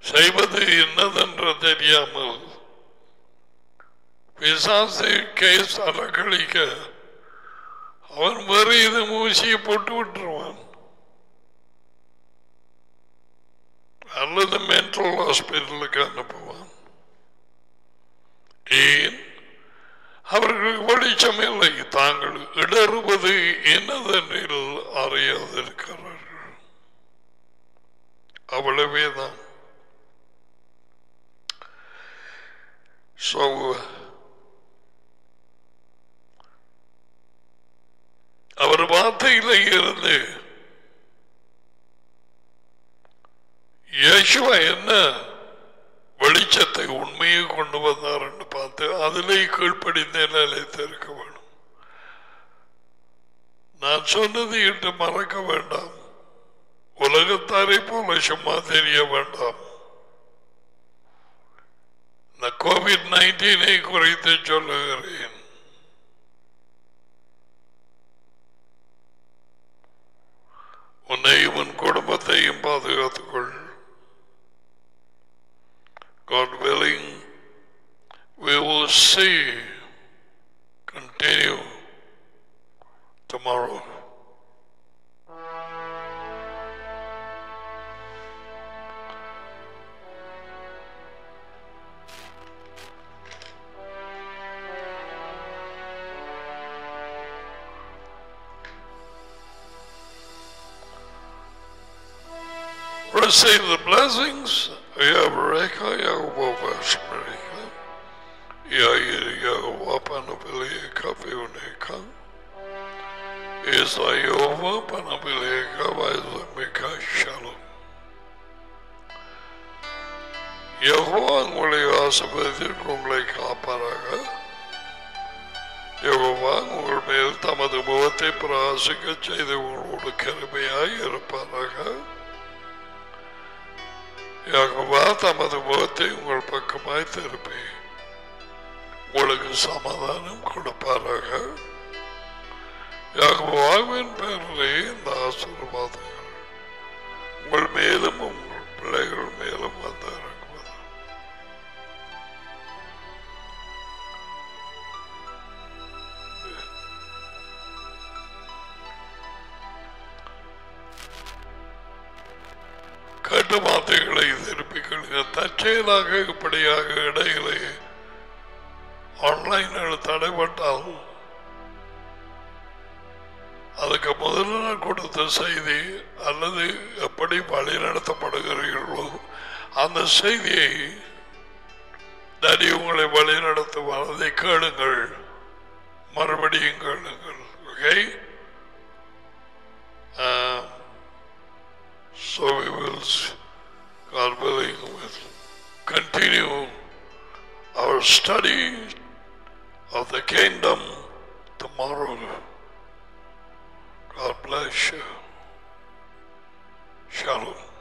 செய்வது என்னதென்று தெரியாமல் பிசாசு கேஸ் அலக்களிக்க அவன் வேறு இது மூசியை போட்டு விட்டுருவான். அல்லது மென்டல் ஹாஸ்பிட்டலுக்கு அனுப்புவான். ஏன்? அவர்களுக்கு வெளிச்சம் இல்லை. தாங்கள் இடறுவது என்னதென்றில் அறியாதிருக்கிறார்கள். அவ்வளவேதான். So, அவர் வார்த்தையில இருந்து இயேசுவா என்ன வெளிச்சத்தை உண்மையை கொண்டு வந்தார்னு பார்த்து அதிலே கீழ்ப்படிந்த நிலைத்திருக்க வேணும். நான் சொன்னது என்று மறக்க வேண்டாம். உலகத்தாரை போல சும்மா தெரிய வேண்டாம். இந்த கோவிட் நைன்டீனை குறித்து சொல்லுகிறேன். உன்னையும் உன் குடும்பத்தையும் பாதுகாத்துக்கொள். God willing, we will see continue tomorrow. Receive the blessings. Яврека Ягубова Смирика, Яги Ягубапана Пилика Пивника, Иса Ягубапана Пилика Вайзамика Шалом. Яхуан Мулигаса Петикум Лейка Парага, Яхуан Мулмил Тамадубовати Прасика Чайдевуру Карибия Ярапарага, Яхуан Jehovah தமது முகத்தை உங்கள் பக்கமாய் திருப்பி உங்களுக்கு சமாதானம் கொடுப்பாராக. யகோவாவின் பெயரிலே இந்த ஆசீர்வாதங்கள் உங்கள் மேலும் உங்கள் பிள்ளைகள் மேலும் வந்து இறக்குவது கட்டு மாத்தைகள் தற்செயலாக இப்படியாக இடையிலே ஆன்லைனில் தடைப்பட்டால் அதுக்கு முதல்ல கொடுத்த செய்தி அல்லது எப்படி வழி நடத்தப்படுகிறீர்களோ அந்த செய்தியை நரி உங்களை வழி நடத்தும் அதை கேளுங்கள். மறுபடியும் கேளுங்கள். Okay um, so we will God willing will continue our study of the kingdom tomorrow. God bless you. Shalom.